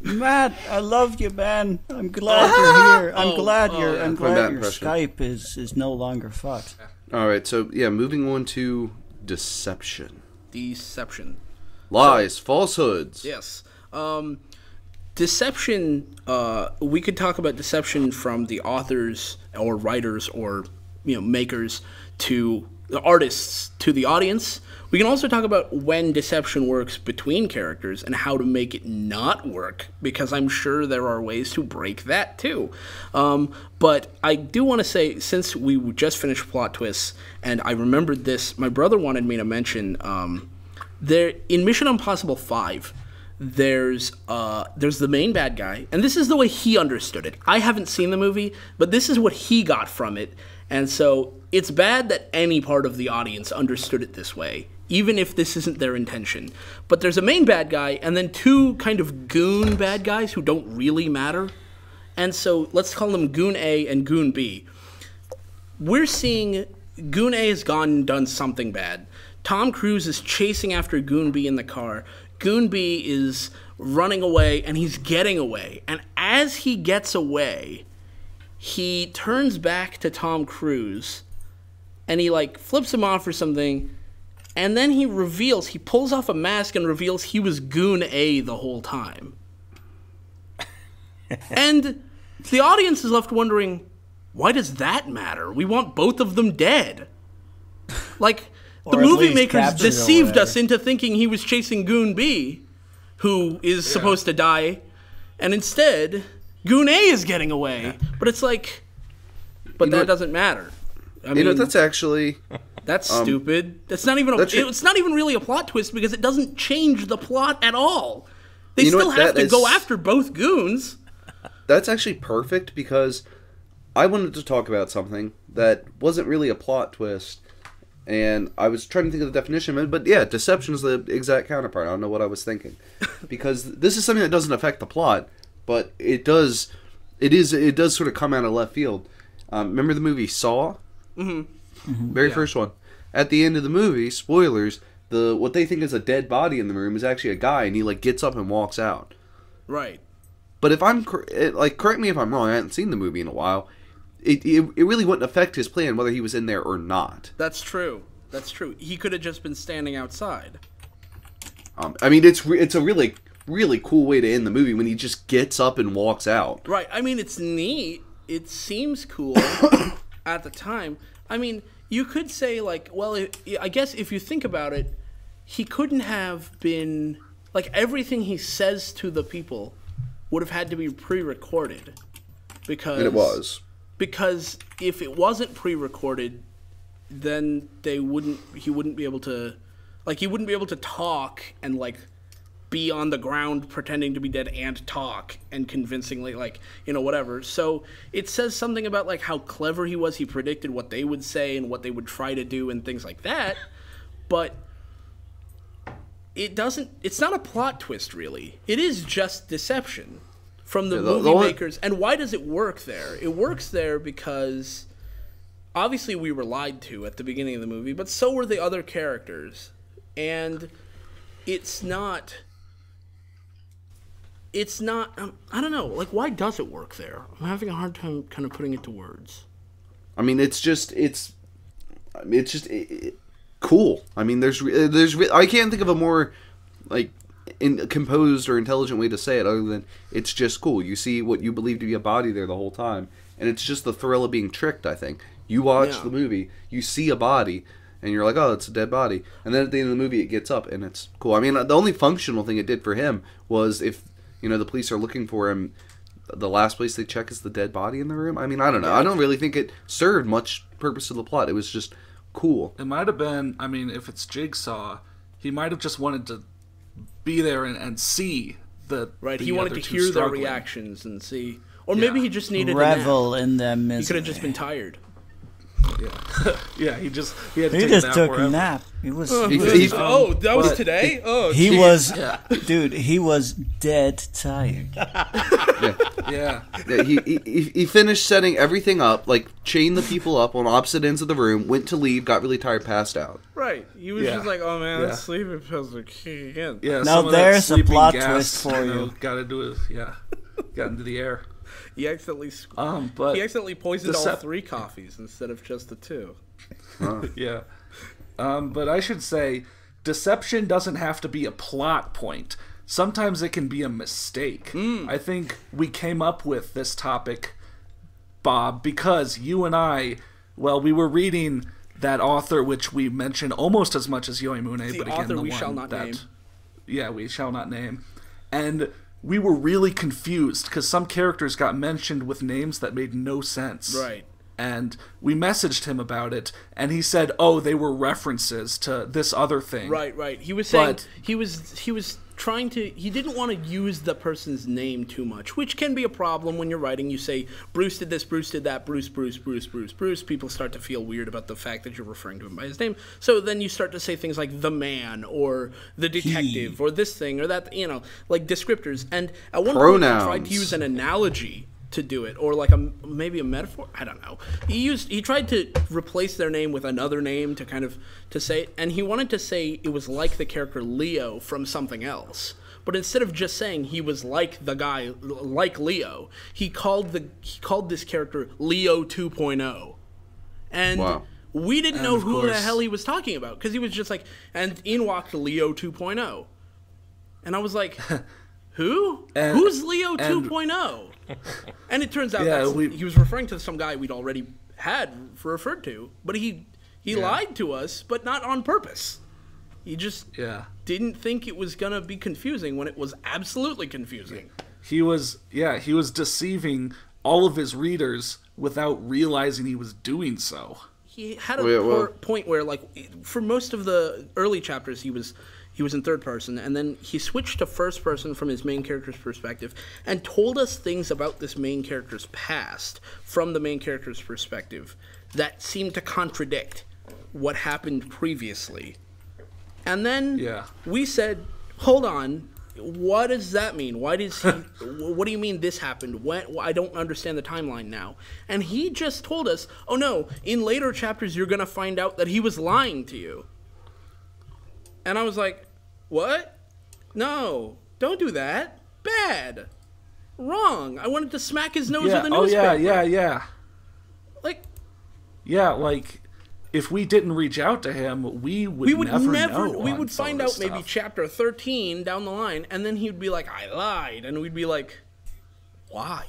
Matt, I love you, man. I'm glad you're here. I'm Oh, glad oh, you're. yeah. I'm glad your impression. Skype is is no longer fucked. All right, so yeah, moving on to deception, deception. lies, falsehoods. Yes. Um, deception. Uh, we could talk about deception from the authors or writers or you know makers to the artists to the audience. We can also talk about when deception works between characters and how to make it not work, because I'm sure there are ways to break that too. Um, but I do want to say, since we just finished plot twists, and I remembered this, my brother wanted me to mention um, there in Mission Impossible Five there's uh there's the main bad guy and this is the way he understood it i haven't seen the movie but this is what he got from it and so it's bad that any part of the audience understood it this way even if this isn't their intention but there's a main bad guy and then two kind of goon bad guys who don't really matter and so let's call them goon a and goon b we're seeing Goon A has gone and done something bad. Tom Cruise is chasing after Goon B in the car. Goon B is running away and he's getting away. And as he gets away, he turns back to Tom Cruise and he like flips him off or something. And then he reveals, he pulls off a mask and reveals he was Goon A the whole time. and the audience is left wondering, why does that matter? We want both of them dead. Like the movie makers deceived us into thinking he was chasing Goon B, who is supposed to die, and instead Goon A is getting away. But it's like, but know that doesn't matter. I You know mean, that's actually that's um, stupid. That's not even a, that's- it's not even really a plot twist because it doesn't change the plot at all. They You still have to go after both goons. that's actually perfect because I wanted to talk about something that wasn't really a plot twist, and I was trying to think of the definition of it. But yeah, deception is the exact counterpart. I don't know what I was thinking because this is something that doesn't affect the plot, but it does. It is. It does sort of come out of left field. Um, remember the movie Saw? Mm-hmm. Very first one. At the end of the movie, spoilers. The what they think is a dead body in the room is actually a guy, and he like gets up and walks out. Right. But if I'm cor- like, correct me if I'm wrong. I haven't seen the movie in a while. It, it it really wouldn't affect his plan whether he was in there or not. That's true. That's true. He could have just been standing outside. Um, I mean, it's re- it's a really really cool way to end the movie when he just gets up and walks out. Right. I mean, it's neat. It seems cool at the time. I mean, you could say like, well, i I guess if you think about it, he couldn't have been like everything he says to the people would have had to be pre-recorded because And it was. because if it wasn't pre-recorded, then they wouldn't. He wouldn't be able to, like, he wouldn't be able to talk and like be on the ground pretending to be dead and talk and convincingly like you know whatever so it says something about like how clever he was he predicted what they would say and what they would try to do and things like that but it doesn't it's not a plot twist really it is just deception from the Yeah, the- movie the makers. And why does it work there? It works there because obviously we were lied to at the beginning of the movie, but so were the other characters. And it's not it's not um, I don't know, like why does it work there? I'm having a hard time kind of putting it to words. I mean, it's just it's it's just it, it- cool. I mean, there's there's I can't think of a more like in, composed or intelligent way to say it other than it's just cool. You see what you believe to be a body there the whole time, and it's just the thrill of being tricked. I think you watch Yeah. the movie, you see a body. And you're like, oh, it's a dead body. And then at the end of the movie, it gets up, and it's cool. I mean, the only functional thing it did for him was if you know the police are looking for him, the last place they check is the dead body in the room. I mean, I don't know. I don't really think it served much purpose to the plot. It was just cool. It might have been. I mean, if it's Jigsaw, he might have just wanted to be there and, and see the Right? the he wanted other to two hear their reactions and see or maybe Yeah. he just needed a nap. Revel in them. He could have just been tired. Yeah, he just he had to He take just a nap took wherever. a nap. He oh, was. He- he was, he- oh, that was but- today. Oh, he gee. was Yeah. dude. He was dead tired. Yeah, Yeah, he, he- he he finished setting everything up, like chained the people up on opposite ends of the room, went to leave, got really tired, passed out. right. He was Yeah. just like, "Oh man, Yeah. that's sleeping pills are key again." yeah. Now some of that there's a sleeping plot gas, twist for know, you. Got to do it. Yeah, got into the air. He accidentally um, but he accidentally poisoned all Decep- three coffees instead of just the two. yeah. Um, but I should say, deception doesn't have to be a plot point. Sometimes it can be a mistake. I think we came up with this topic, Bob, because you and I, well, we were reading that author which we mentioned almost as much as Yoimune, The but again, author the we one shall not that, name. Yeah, we shall not name. And we were really confused because some characters got mentioned with names that made no sense Right. and we messaged him about it and he said oh they were references to this other thing Right, right. He was saying But- he was he was trying to he didn't want to use the person's name too much, which can be a problem when you're writing. You say Bruce did this, Bruce did that, Bruce, Bruce, Bruce, Bruce, Bruce. People start to feel weird about the fact that you're referring to him by his name. So then you start to say things like the man or the detective or this thing or that, you know, like descriptors. And at one point he tried to use an analogy to do it or like a maybe a metaphor i don't know. He used he tried to replace their name with another name to kind of to say and he wanted to say it was like the character leo from something else. But instead of just saying he was like the guy like leo he called the he called this character leo 2.0 and Wow. we didn't know of who the hell he was talking about because he was just like and in walked leo 2.0 and i was like who? And- who's leo and- 2.0 and it turns out Yeah, that's, we- he was referring to some guy we'd already had referred to, but he he lied to us, but not on purpose. He just yeah didn't think it was gonna be confusing when it was absolutely confusing. he was yeah he was deceiving all of his readers without realizing he was doing so He had a Wait, por- well- point where, like, for most of the early chapters, he was he was in third person, and then he switched to first person from his main character's perspective, and told us things about this main character's past from the main character's perspective that seemed to contradict what happened previously. And then Yeah. we said, "Hold on, what does that mean? Why does he? what do you mean this happened? When I don't understand the timeline now." And he just told us, "Oh no, in later chapters you're gonna find out that he was lying to you." And I was like, "What? No, don't do that. Bad, wrong. I wanted to smack his nose yeah with a oh newspaper. yeah yeah yeah Like yeah like if we didn't reach out to him we would, we would never, never, know we would find out this maybe chapter 13 down the line and then he'd be like i lied and we'd be like why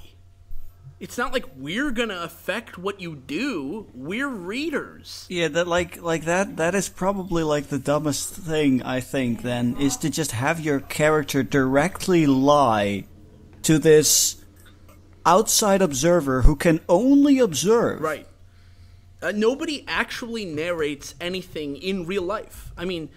it's not like we're gonna affect what you do we're readers Yeah, that like like that that is probably like the dumbest thing I think then is to just have your character directly lie to this outside observer who can only observe. right uh, nobody actually narrates anything in real life i mean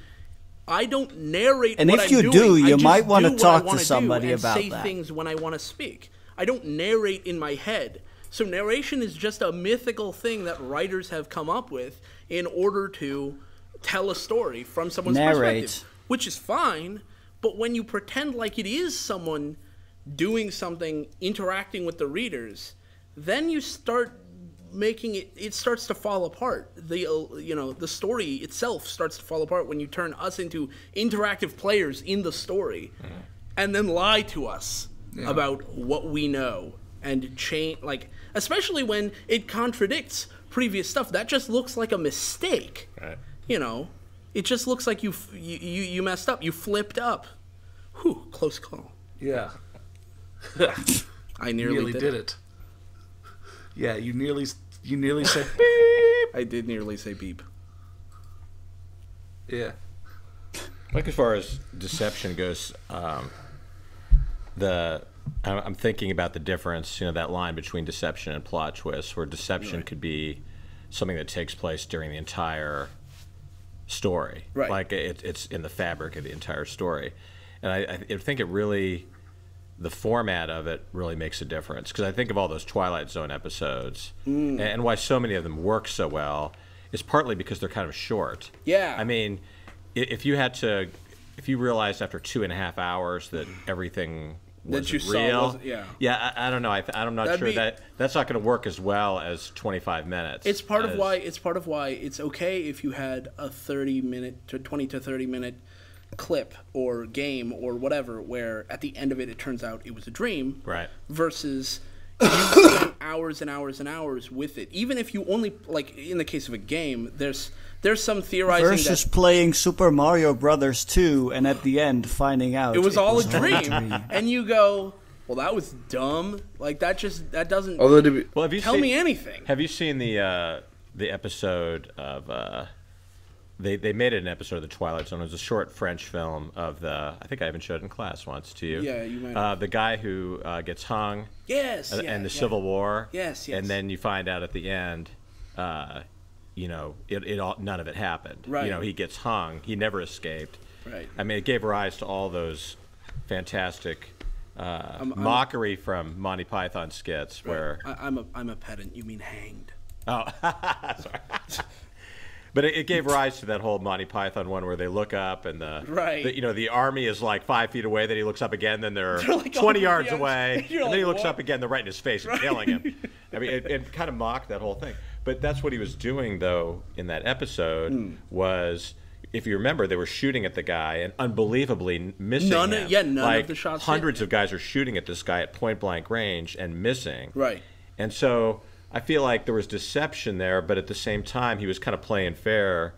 I don't narrate And if I'm you doing. do, you might wanna talk to somebody about say that. things when I want to speak. I don't narrate in my head. So narration is just a mythical thing that writers have come up with in order to tell a story from someone's Narrate. perspective, which is fine. But when you pretend like it is someone doing something, interacting with the readers, then you start making it it starts to fall apart the uh, you know the story itself starts to fall apart when you turn us into interactive players in the story and then lie to us about what we know and change like especially when it contradicts previous stuff that just looks like a mistake Right. you know it just looks like you f- you you, you messed up you flipped up whew close call Yeah. i nearly, nearly did, did it. it. Yeah, you nearly you nearly said beep. i did nearly say beep yeah. Like as far as deception goes, um, the I'm thinking about the difference, you know, that line between deception and plot twist, where deception could be something that takes place during the entire story, Right. Like it, it's in the fabric of the entire story, and I, I think it really, the format of it really makes a difference because I think of all those Twilight Zone episodes, Mm. and why so many of them work so well is partly because they're kind of short. Yeah. I mean, if you had to, if you realized after two and a half hours that everything That you saw real, wasn't- yeah. yeah, I, I don't know. I, I'm not That'd sure be- that that's not going to work as well as 25 minutes. It's part of why it's part of why it's okay if you had a 30 minute to 20 to 30 minute clip or game or whatever where at the end of it it turns out it was a dream Right. versus you spend hours and hours and hours with it. Even if you only like in the case of a game there's there's some theorizing Versus that playing Super Mario Brothers 2 and at the end finding out it was all a all dream. and you go well that was dumb. Like that just that doesn't Although to be, Well, have you tell seen, me anything. Have you seen the uh, the episode of? Uh, they they made it an episode of the Twilight Zone. It was a short French film of the. I think I even showed it in class once to you. Yeah, you might Uh, the guy who uh, gets hung. yes and, yeah, and the yeah. Civil War. Yes, yes. And then you find out at the end, uh, you know, it, it all none of it happened. Right. You know, he gets hung. He never escaped. Right. I mean, it gave rise to all those fantastic uh, mockery from Monty Python skits where. I, I'm a I'm a pedant you mean hanged Oh, sorry. But it, it gave rise to that whole Monty Python one where they look up and the, Right. the- you know the army is like five feet away. Then he looks up again. Then they're, They're like twenty yards yards. away. And then he looks "What?" up again. They're right in his face and killing him. I mean, it, it kind of mocked that whole thing. But that's what he was doing though in that episode Hmm. was. If you remember, they were shooting at the guy and unbelievably missing None of- him. yeah, none of the shots hit. Hundreds of guys are shooting at this guy at point blank range and missing. Right. And so I feel like there was deception there, but at the same time, he was kind of playing fair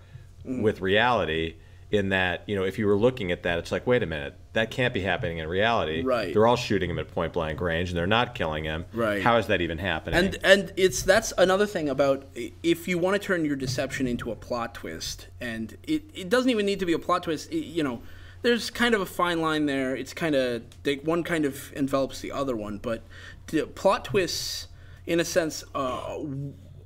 Mm. with reality in that, you know, if you were looking at that, it's like, wait a minute, that can't be happening in reality. Right. They're all shooting him at point blank range and they're not killing him. Right. How is that even happening? And and it's that's another thing about if you want to turn your deception into a plot twist, and it, it doesn't even need to be a plot twist. i you know, there's kind of a fine line there. It's kind of they, one kind of envelops the other one, but the plot twists, in a sense, uh,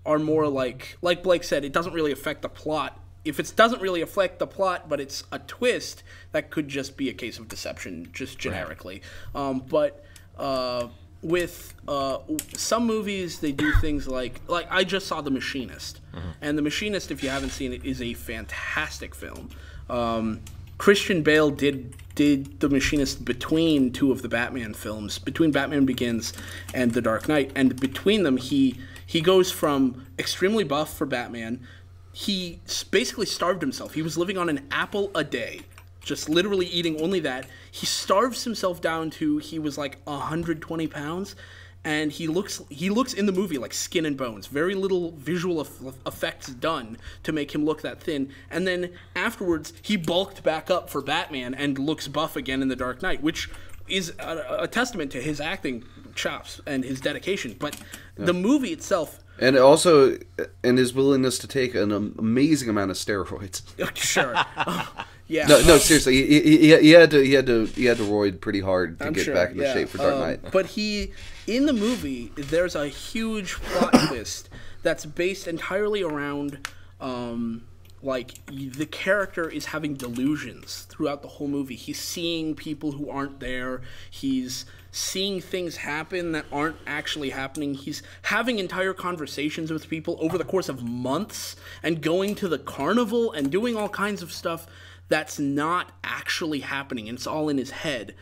are more like like Blake said. It doesn't really affect the plot. If it doesn't really affect the plot, but it's a twist, that could just be a case of deception, just generically. Um, but uh, with uh, some movies they do things like like I just saw The Machinist, and The Machinist, if you haven't seen it, is a fantastic film. Um, Christian Bale did did The Machinist between two of the Batman films, between Batman Begins and The Dark Knight, and between them he he goes from extremely buff for Batman. He basically starved himself. He was living on an apple a day just literally eating only that. He starves himself down to he was like 120 pounds, and he looks he looks in the movie like skin and bones. Very little visual eff- effects done to make him look that thin. And then afterwards, he bulked back up for Batman and looks buff again in The Dark Knight, which is a, a testament to his acting chops and his dedication. But the movie itself. and also, uh, and his willingness to take an amazing amount of steroids. Sure. yeah. No, no, seriously, he, he, he- had to, he had to, he had to roid pretty hard to I'm get sure, back into yeah. shape for Dark Um, Knight. But he, in the movie, there's a huge plot twist that's based entirely around, um, like the character is having delusions throughout the whole movie. He's seeing people who aren't there. He's seeing things happen that aren't actually happening. He's having entire conversations with people over the course of months and going to the carnival and doing all kinds of stuff that's not actually happening and it's all in his head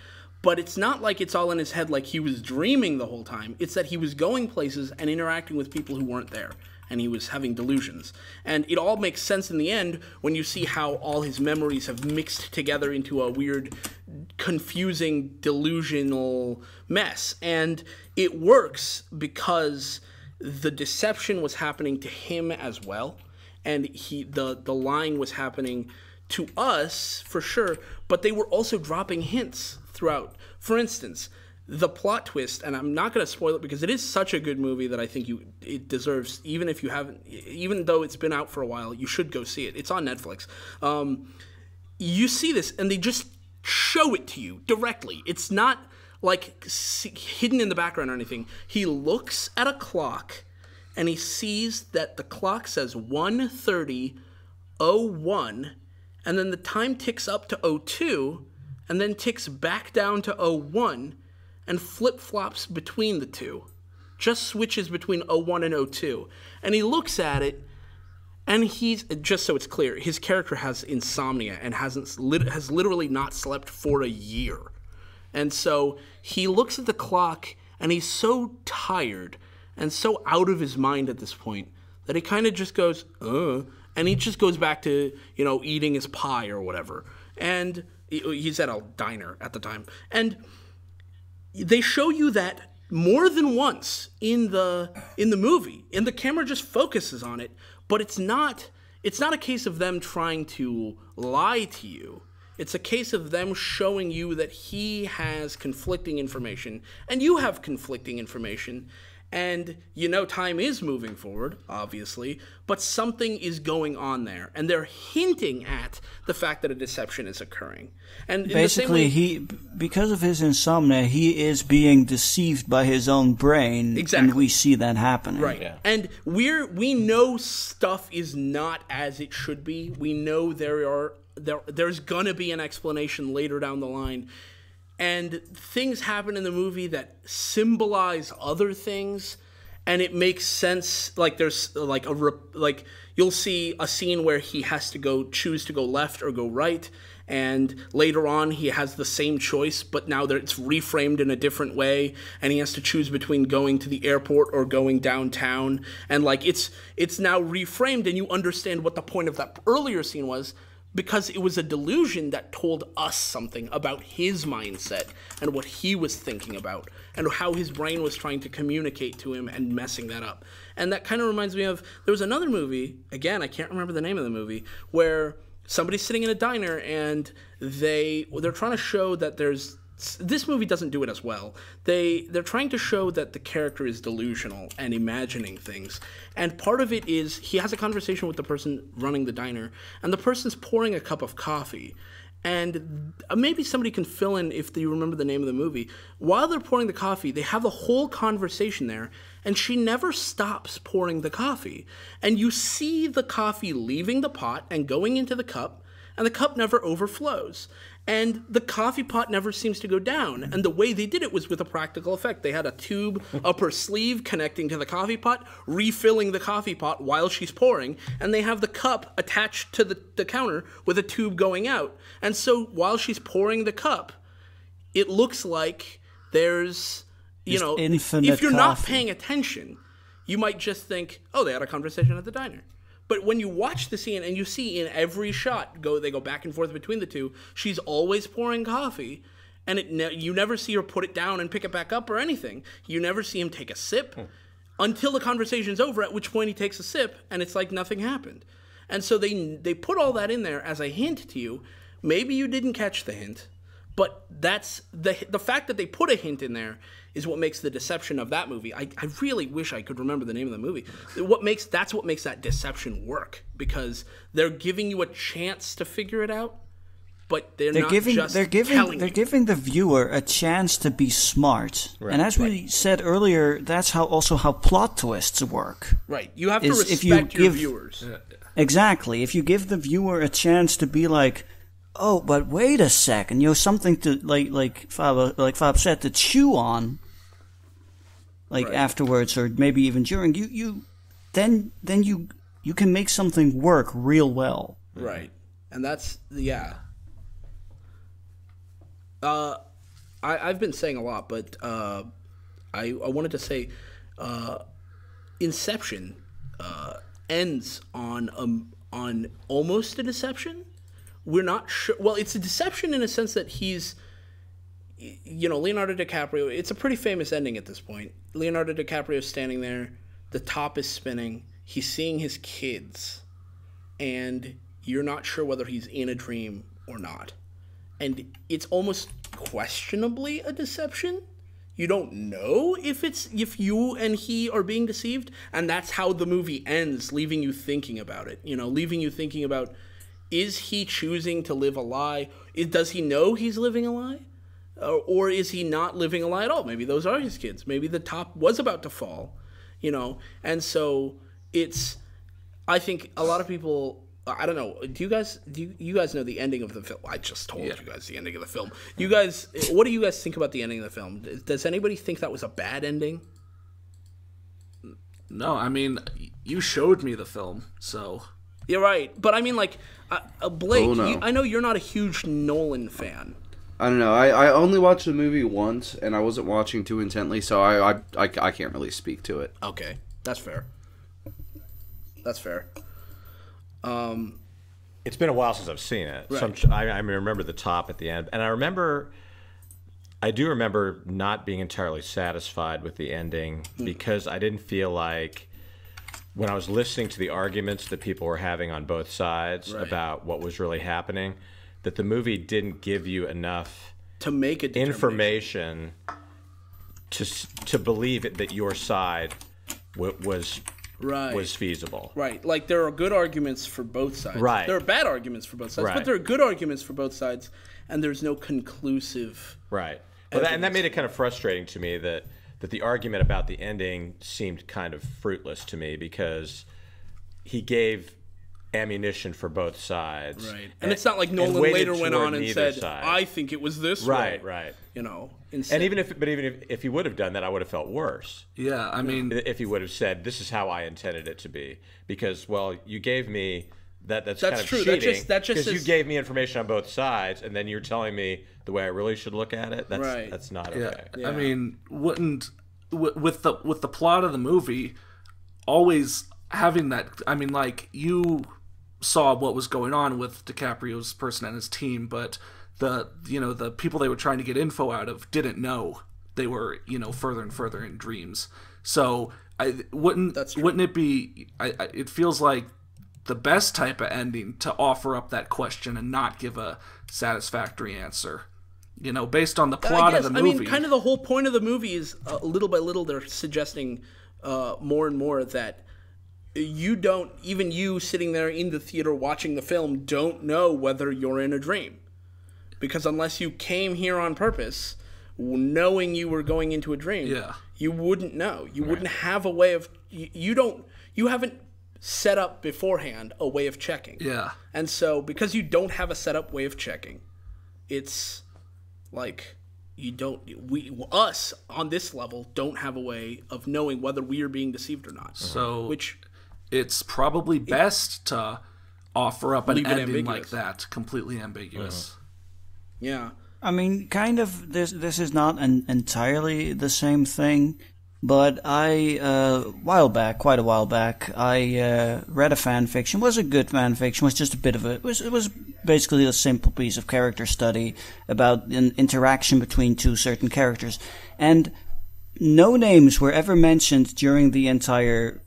but it's not like it's all in his head like he was dreaming the whole time. It's that he was going places and interacting with people who weren't there. And he was having delusions. And it all makes sense in the end when you see how all his memories have mixed together into a weird, confusing, delusional mess. And it works because the deception was happening to him as well. And he the, the line was happening to us for sure, but they were also dropping hints throughout. For instance, the plot twist, and I'm not going to spoil it because it is such a good movie that I think you it deserves. Even if you haven't, even though it's been out for a while, you should go see it. It's on Netflix. Um, you see this, and they just show it to you directly. It's not like hidden in the background or anything. He looks at a clock, and he sees that the clock says 1:30, 01, and then the time ticks up to 02 and then ticks back down to 01 and flip flops between the two. Just switches between 01 and 02. And he looks at it and he's just so it's clear, his character has insomnia and hasn't has literally not slept for a year. And so he looks at the clock and he's so tired and so out of his mind at this point that he kind of just goes, "Uh," and he just goes back to, you know, eating his pie or whatever. And oh, he's at a diner at the time. And they show you that more than once in the in the movie. And the camera just focuses on it. But it's not it's not a case of them trying to lie to you. It's a case of them showing you that he has conflicting information. And you have conflicting information and you know time is moving forward obviously but something is going on there. And they're hinting at the fact that a deception is occurring. And basically way, he because of his insomnia he is being deceived by his own brain exactly. and we see that happening. Right. Yeah. and we're we know stuff is not as it should be. We know there are there there's gonna be an explanation later down the line and things happen in the movie that symbolize other things and it makes sense like there's like a like you'll see a scene where he has to go choose to go left or go right and later on he has the same choice but now that it's reframed in a different way and he has to choose between going to the airport or going downtown. And like it's it's now reframed and you understand what the point of that earlier scene was because it was a delusion that told us something about his mindset and what he was thinking about and how his brain was trying to communicate to him and messing that up. And that kind of reminds me of there was another movie, again, I can't remember the name of the movie, where somebody's sitting in a diner and they they're trying to show that there's this movie doesn't do it as well. They they're trying to show that the character is delusional and imagining things. And part of it is he has a conversation with the person running the diner and the person's pouring a cup of coffee. And uh, maybe somebody can fill in if you remember the name of the movie. While they're pouring the coffee, they have a whole conversation there, and she never stops pouring the coffee. And you see the coffee leaving the pot and going into the cup, and the cup never overflows and the coffee pot never seems to go down. And the way they did it was with a practical effect. They had a tube up her sleeve connecting to the coffee pot, refilling the coffee pot while she's pouring, and they have the cup attached to the, the counter with a tube going out. And so while she's pouring the cup, it looks like there's, you just know, if you're coffee. not paying attention, you might just think, oh, they had a conversation at the diner. But when you watch the scene and you see in every shot go they go back and forth between the two, she's always pouring coffee and it ne- you never see her put it down and pick it back up or anything. You never see him take a sip hmm. until the conversation's over at which point he takes a sip and it's like nothing happened. And so they they put all that in there as a hint to you. Maybe you didn't catch the hint, but that's the the fact that they put a hint in there is what makes the deception of that movie. I, I really wish I could remember the name of the movie. What makes that's what makes that deception work because they're giving you a chance to figure it out, but they're, they're not giving just they're giving they're you. giving the viewer a chance to be smart. Right, and as right. we said earlier, that's how also how plot twists work. Right. You have to respect if you your give- viewers. Exactly. If you give the viewer a chance to be like, oh, but wait a second, you know, something to like like Fab like Fab said to chew on, like Right. afterwards or maybe even during. You you then then you you can make something work real well. Right. And that's yeah. Uh I, I've been saying a lot, but uh, I I wanted to say, uh, Inception uh, ends on um on almost a deception. We're not sure. Well, it's a deception in a sense that he's you know, Leonardo DiCaprio, it's a pretty famous ending at this point. Leonardo DiCaprio standing there, the top is spinning, he's seeing his kids, and you're not sure whether he's in a dream or not. And it's almost questionably a deception. You don't know if it's if you and he are being deceived, and that's how the movie ends, leaving you thinking about it. You know, leaving you thinking about is he choosing to live a lie? Does he know he's living a lie? or, or is he not living a lie at all? Maybe those are his kids. Maybe the top was about to fall, you know. And so it's, I think a lot of people. I don't know. Do you guys do you, you guys know the ending of the film? I just told Yeah. you guys the ending of the film. You guys, eh, what do you guys think about the ending of the film? Does anybody think that was a bad ending? No, I mean, you showed me the film, so You're right, but I mean, like, uh, uh, Blake. Oh, no. you, I know you're not a huge Nolan fan. I don't know. I, I only watched the movie once, and I wasn't watching too intently, so I, I, I, I can't really speak to it. Okay, that's fair. That's fair. Um, It's been a while since I've seen it. So I'm, Right. tr- I, I remember the top at the end, and I remember, I do remember not being entirely satisfied with the ending Hmm. because I didn't feel like when I was listening to the arguments that people were having on both sides Right. about what was really happening, that the movie didn't give you enough to make a information to to believe it, that your side w- was right was feasible. Right. Like there are good arguments for both sides. Right. There are bad arguments for both sides, but there are good arguments for both sides, and there's no conclusive. Right. Well, that, and that made it kind of frustrating to me that that the argument about the ending seemed kind of fruitless to me because he gave ammunition for both sides. Right. And it's not like Nolan later went on and said, side. "I think it was this Right, way." right. You know. Instead, And even if, but even if, if he would have done that, I would have felt worse. yeah, I mean, If he would have said, "This is how I intended it to be," because well, you gave me that. That's, That's kind of true. That cheating. just- that just because you gave me information on both sides, and then you're telling me the way I really should look at it. That's Right. that's not yeah, okay. I mean, wouldn't with the with the plot of the movie, always having that. I mean, like you saw what was going on with DiCaprio's person and his team, but the you know the people they were trying to get info out of didn't know they were you know further and further in dreams. So I wouldn't That's true. wouldn't it be? I, I, it feels like the best type of ending to offer up that question and not give a satisfactory answer. You know, based on the plot guess, of the movie. I mean, kind of the whole point of the movie is uh, little by little they're suggesting uh, more and more that you don't, even you sitting there in the theater watching the film, don't know whether you're in a dream. Because unless you came here on purpose, knowing you were going into a dream, Yeah. you wouldn't know. You wouldn't have a way of, you, you don't, you haven't set up beforehand a way of checking. Yeah. And so, because you don't have a set up way of checking, it's like you don't we us on this level don't have a way of knowing whether we are being deceived or not. So which it's probably best to offer up an Leave it ending like that, completely ambiguous. Uh-huh. yeah, I mean, kind of. This this is not an entirely the same thing, but I uh, while back, quite a while back, I uh, read a fan fiction. was a good fan fiction. Was just a bit of a. It was it was basically a simple piece of character study about an interaction between two certain characters, and no names were ever mentioned during the entire,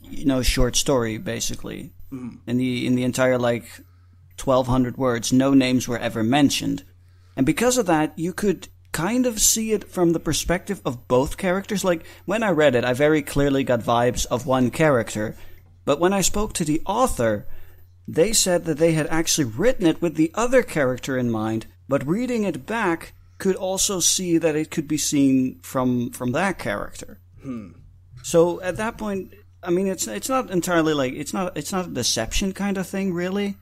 you know, short story. Basically, in the in the entire like 1200 words, no names were ever mentioned. And because of that, you could kind of see it from the perspective of both characters. Like, when I read it, I very clearly got vibes of one character. But when I spoke to the author, they said that they had actually written it with the other character in mind, but reading it back could also see that it could be seen from from that character. Hmm. So at that point, I mean, it's it's not entirely like it's not it's not a deception kind of thing, really.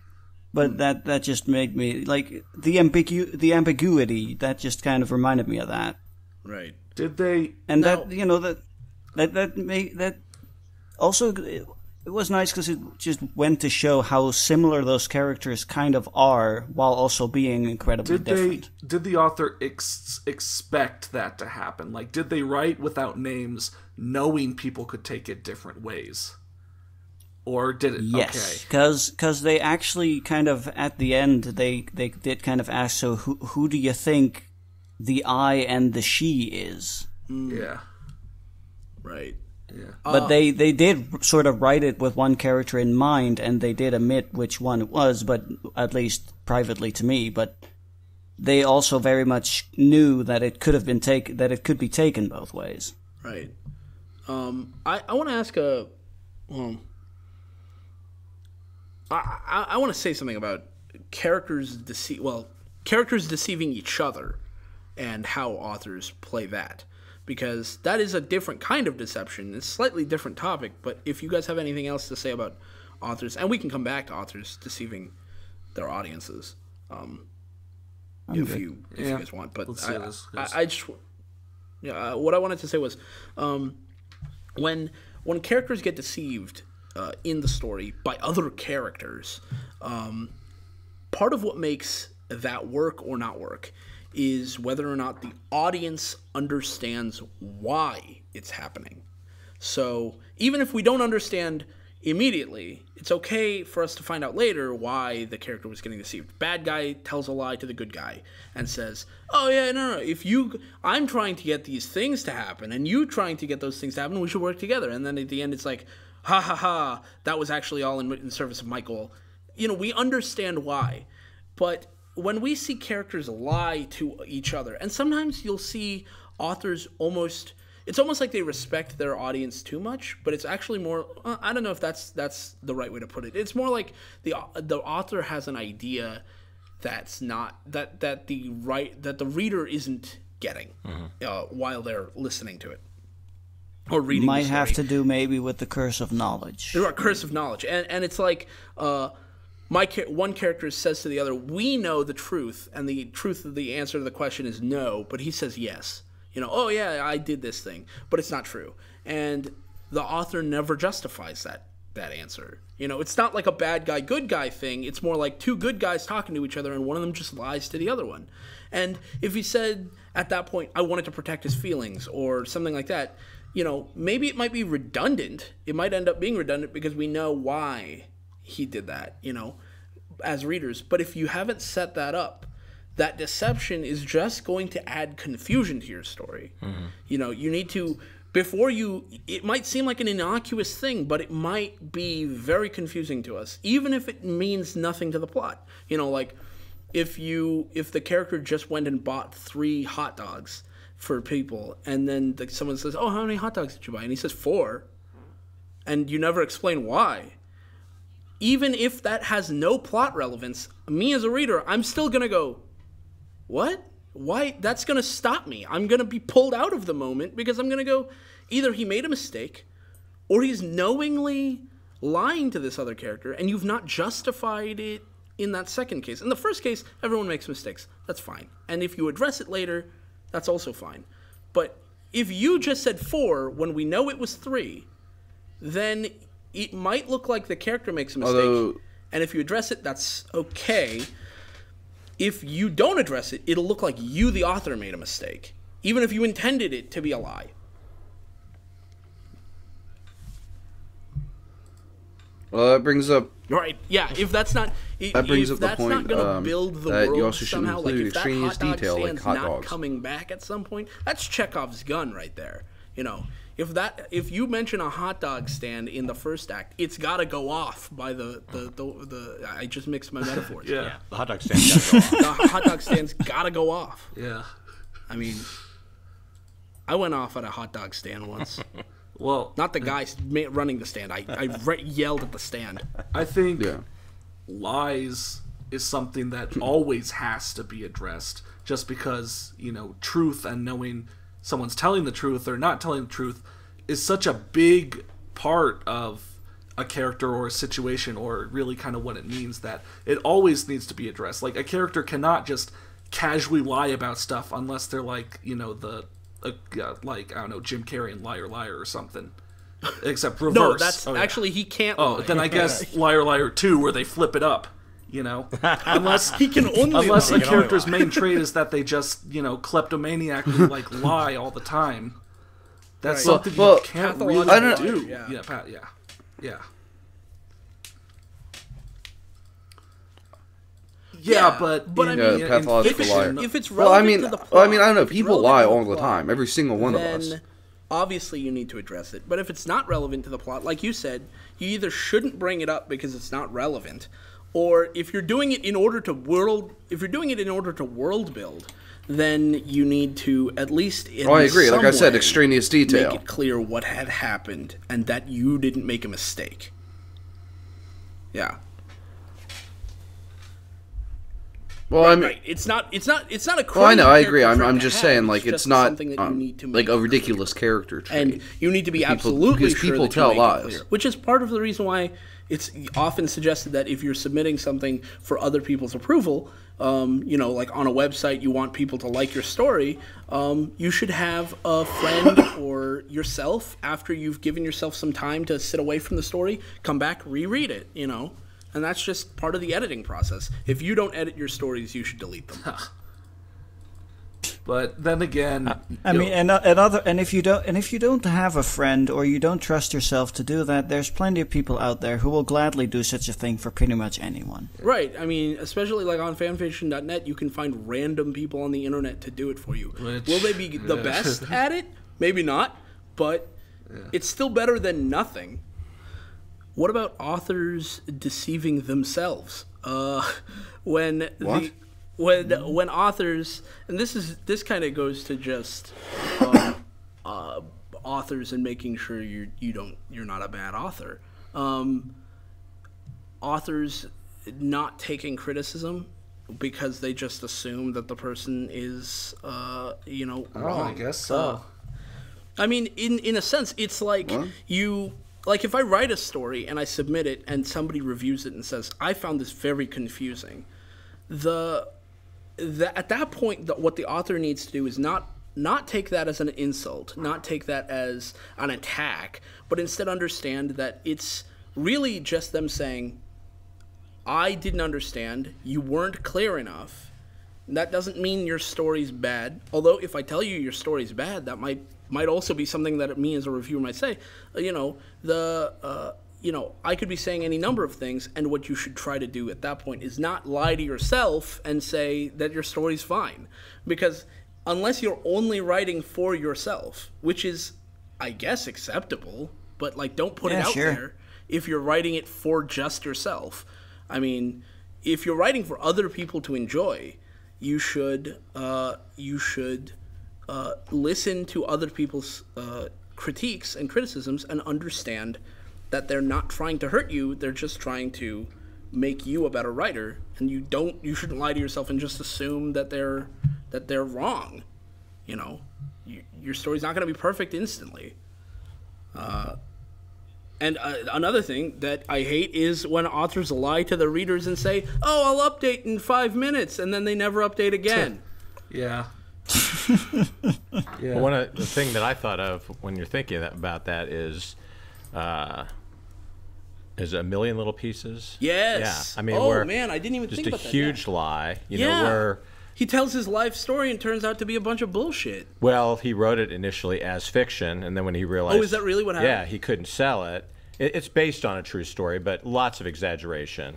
But hmm. that that just made me like the ambigu the ambiguity that just kind of reminded me of that, right. Did they? and Now- that you know that that that made that also it was nice because it just went to show how similar those characters kind of are, while also being incredibly did different. they did the author ex- expect that to happen like did they write without names knowing people could take it different ways or did it Yes, because because they actually kind of at the end they they did kind of ask, so who who do you think the I and the she is? Hmm. yeah Right. Yeah. But uh, they they did sort of write it with one character in mind, and they did admit which one it was, but at least privately to me. But they also very much knew that it could have been take that it could be taken both ways. Right. Um, I, I want to ask a. Well, I, I, I want to say something about characters deceive. Well, characters deceiving each other, and how authors play that, because that is a different kind of deception. It's a slightly different topic. But if you guys have anything else to say about authors, and we can come back to authors deceiving their audiences, um, if you if Yeah. you guys want. But Let's I, do this, I. I just yeah, uh, what I wanted to say was, um, when when characters get deceived uh, in the story by other characters, um, part of what makes that work or not work is whether or not the audience understands why it's happening. So even if we don't understand immediately, it's okay for us to find out later why the character was getting deceived. Bad guy tells a lie to the good guy and says, "Oh yeah, no, no. If you, I'm trying to get these things to happen, and you trying to get those things to happen, we should work together." And then at the end, it's like, "Ha ha ha! That was actually all in, in service of Michael." You know, we understand why, but when we see characters lie to each other, and sometimes you'll see authors almost it's almost like they respect their audience too much, but it's actually more uh, I don't know if that's that's the right way to put it. It's more like the the author has an idea that's not that that the right that the reader isn't getting uh, while they're listening to it or reading. Might have to do maybe with the curse of knowledge. Are curse of knowledge, and and it's like uh, my one character says to the other, "We know the truth," and the truth of the answer to the question is no, but he says yes. You know, oh yeah, I did this thing, but it's not true, and the author never justifies that that answer. You know, it's not like a bad guy good guy thing. It's more like two good guys talking to each other, and one of them just lies to the other one. And if he said at that point, "I wanted to protect his feelings" or something like that, you know, maybe it might be redundant. It might end up being redundant because we know why he did that, you know, as readers. But if you haven't set that up, that deception is just going to add confusion to your story. Mm-hmm. You know, you need to before you it might seem like an innocuous thing, but it might be very confusing to us, even if it means nothing to the plot. You know, like if you if the character just went and bought three hot dogs for people and then the, someone says oh how many hot dogs did you buy? And he says four. And you never explain why. Even if that has no plot relevance me as a reader i'm still gonna go what? Why? That's gonna stop me. I'm gonna be pulled out of the moment because i'm gonna go either he made a mistake or he's knowingly lying to this other character and you've not justified it in that second case. In the first case everyone makes mistakes. That's fine. And if you address it later that's also fine. But if you just said four when we know it was three then it might look like the character makes a mistake. Although- and if you address it that's okay. If you don't address it it'll look like you the author made a mistake even if you intended it to be a lie Well, that brings up Right. Yeah. If that's not, i- That brings if up the point, um, build the that you also shouldn't somehow, include if that extraneous detail like hot not dogs. coming back at some point, that's Chekhov's gun right there. You know, if that if you mention a hot dog stand in the first act, it's got to go off by the the, the the I just mixed my metaphors. Yeah. The hot dog stand got to go off. The hot dog stand's got to go off. Yeah. I mean, I went off at a hot dog stand once. Well, Not the uh, guy running the stand. I, I re- yelled at the stand. I think yeah. lies is something that always has to be addressed just because, you know, truth and knowing someone's telling the truth or not telling the truth is such a big part of a character or a situation or really kind of what it means that it always needs to be addressed. Like a character cannot just casually lie about stuff unless they're like, you know, the uh, like I don't know, Jim Carrey and Liar Liar or something. except reverse. No, that's Oh, yeah. actually he can't. Oh, lie. then I guess Liar Liar 2 where they flip it up, you know. Unless he can only. unless lie. a character's main trait is that they just, you know, kleptomaniacally like lie all the time. That's Right. something Well, you can't Pathological really I don't do. yeah. Yeah, Pat, yeah. Yeah. Yeah, Yeah, but but I mean- Yeah, in- in pathological fiction- liar. if it's Well, I relevant mean, to the plot, well, I mean, I don't know. People lie all the plot, time. Every single one of us. obviously you need to address it. But if it's not relevant to the plot, like you said, you either shouldn't bring it up because it's not relevant, or if you're doing it in order to world, if you're doing it in order to world build, then you need to at least. In Oh, I agree. Like I said, extraneous detail. Make it clear what had happened and that you didn't make a mistake. Yeah. Well, I mean, right. It's not. It's not. It's not a. well, I know. I agree. I'm, I'm just saying, like, it's just not something that um, you need to like a ridiculous character trait. and you need to be People- absolutely because sure people tell you make it lies. clear, which is part of the reason why it's often suggested that if you're submitting something for other people's approval, um, you know, like on a website, you want people to like your story, um, you should have a friend or yourself after you've given yourself some time to sit away from the story, come back, reread it, you know. And that's just part of the editing process. If you don't edit your stories, you should delete them. But then again, I you mean, and, uh, and other, and if you don't, and if you don't have a friend or you don't trust yourself to do that, there's plenty of people out there who will gladly do such a thing for pretty much anyone. Right. I mean, especially like on fanfiction.net, you can find random people on the internet to do it for you. Which- Will they be the yeah. best at it? Maybe not, but it's still better than nothing. What about authors deceiving themselves? Uh, when What? the when when authors and this is this kind of goes to just um, uh, authors and making sure you you don't you're not a bad author. Um, authors not taking criticism because they just assume that the person is uh, you know oh, wrong. I guess so. I mean, in in a sense, it's like you like if I write a story and I submit it and somebody reviews it and says I found this very confusing, the, the at that point the, what the author needs to do is not not take that as an insult, not take that as an attack, but instead understand that it's really just them saying I didn't understand, you weren't clear enough. That doesn't mean your story's bad. Although if I tell you your story's bad, that might might also be something that me as a reviewer might say. Uh, you know, the uh, you know, I could be saying any number of things, and what you should try to do at that point is not lie to yourself and say that your story's fine, because unless you're only writing for yourself, which is, I guess, acceptable, but like don't put it out sure. there if you're writing it for just yourself. I mean, if you're writing for other people to enjoy, you should uh, you should uh, listen to other people's uh, critiques and criticisms and understand that they're not trying to hurt you; they're just trying to make you a better writer. And you don't you shouldn't lie to yourself and just assume that they're that they're wrong. You know, you, your story's not going to be perfect instantly. And uh, another thing that I hate is when authors lie to the readers and say, "Oh, I'll update in five minutes," and then they never update again. Yeah. Yeah. One of the thing that I thought of when you're thinking about that is, uh, is a million little pieces. Yes. Yeah. I mean, oh man, I didn't even just think a about that. huge lie. You Yeah. know, where he tells his life story and turns out to be a bunch of bullshit. well, he wrote it initially as fiction, and then when he realized, Oh, is that really what happened? Yeah, he couldn't sell it. it. It's based on a true story, but lots of exaggeration.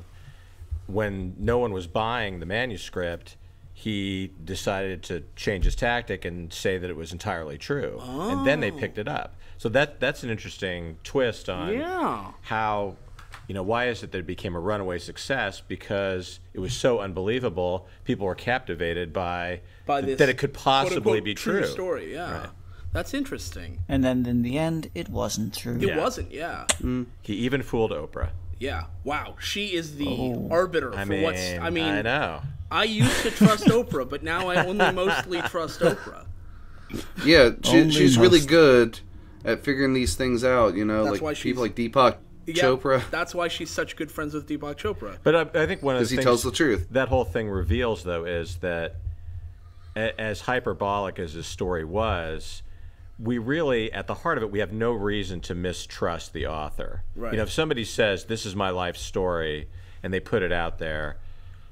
When no one was buying the manuscript, he decided to change his tactic and say that it was entirely true, and then they picked it up. So that that's an interesting twist on Yeah. how you know why is it that it became a runaway success because it was so unbelievable people were captivated by, By th- this that it could possibly quote-unquote be true true story. Yeah, Right. that's interesting. And then in the end, it wasn't true. It Yeah. wasn't. Yeah, mm. he even fooled oprah yeah. Wow, she is the Oh. arbiter for i mean what's. I mean, i know I used to trust Oprah, but now I only mostly trust Oprah. Yeah, she, Only she's really good at figuring these things out. You know, That's like she's- people like Deepak Yeah, Chopra, That's why she's such good friends with Deepak Chopra. but I, I think one of the because he things tells the truth. that whole thing reveals though is that a- as hyperbolic as his story was we really, at the heart of it, we have no reason to mistrust the author. Right. You know, if somebody says, "This is my life story," and they put it out there,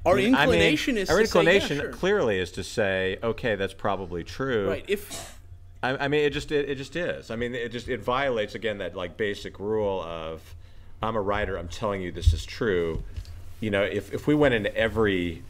Our I mean, inclination is our to say, yeah, inclination sure. clearly is to say, "Okay, that's probably true." right. If I, I mean, it just it, it just is. I mean, it just it violates again that like basic rule of I'm a writer. I'm telling you this is true. You know, if if we went into every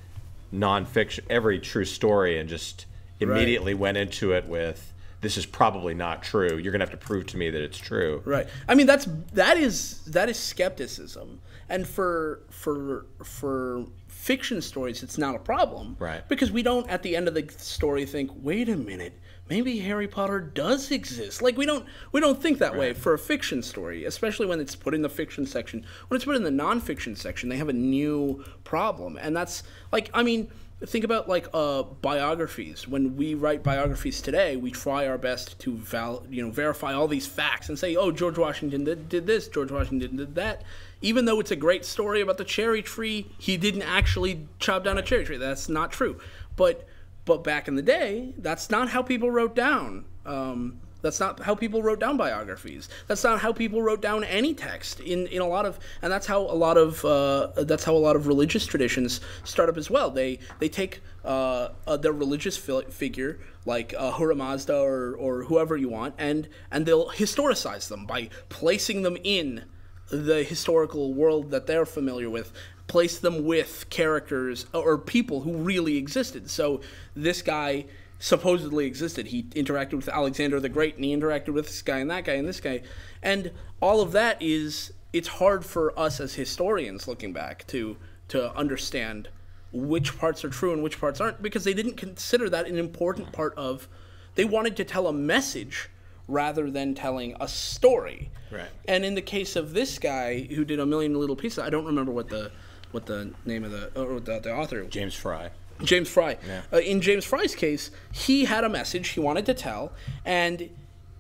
nonfiction, every true story, and just immediately went into it with this is probably not true, you're gonna have to prove to me that it's true. Right. I mean that's that is that is skepticism. And for for for fiction stories it's not a problem. Right. Because we don't at the end of the story think, "Wait a minute, maybe Harry Potter does exist." Like we don't we don't think that way for a fiction story, especially when it's put in the fiction section. When it's put in the nonfiction section, they have a new problem. And that's like I mean, think about like uh, biographies. When we write biographies today, we try our best to val- you know verify all these facts and say, "Oh, George Washington did, did this, George Washington did that." Even though it's a great story about the cherry tree, he didn't actually chop down a cherry tree. That's not true. But but back in the day, that's not how people wrote down. Um, that's not how people wrote down biographies. That's not how people wrote down any text in, in a lot of, and that's how a lot of uh, that's how a lot of religious traditions start up as well. They they take uh, uh, their religious fi- figure like uh, Hura Mazda or, or whoever you want, and and they'll historicize them by placing them in the historical world that they're familiar with place them with characters or people who really existed. So this guy supposedly existed. He interacted with alexander the great and he interacted with this guy and that guy and this guy. And all of that is it's hard for us as historians looking back to to understand which parts are true and which parts aren't because they didn't consider that an important part of they wanted to tell a message rather than telling a story Right. and in the case of this guy who did a million little pieces, I don't remember what the what the name of the or the, the author James Frey. James Frey. Uh, in James Frey's case, he had a message he wanted to tell, and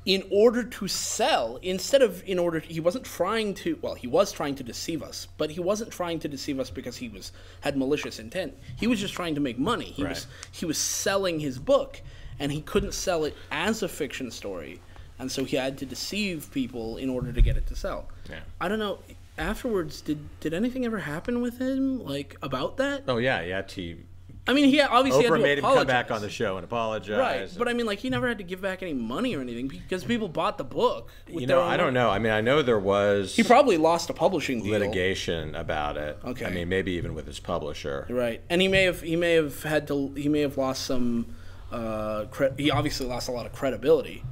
in order to sell, instead of in order, he wasn't trying to. Well, he was trying to deceive us, but he wasn't trying to deceive us because he was had malicious intent. He was just trying to make money. He was he was selling his book, and he couldn't sell it as a fiction story, and so he had to deceive people in order to get it to sell. Yeah. I don't know. Afterwards, did did anything ever happen with him, like about that? Oh yeah, yeah. He I mean, he obviously Oprah had to made him come back on the show and apologize. Right, but I mean, like he never had to give back any money or anything because people bought the book. You know, I don't money. know. I mean, I know there was He probably lost a publishing deal. litigation about it. Okay. I mean, maybe even with his publisher. Right, and he may have he may have had to he may have lost some. Uh, he obviously lost a lot of credibility.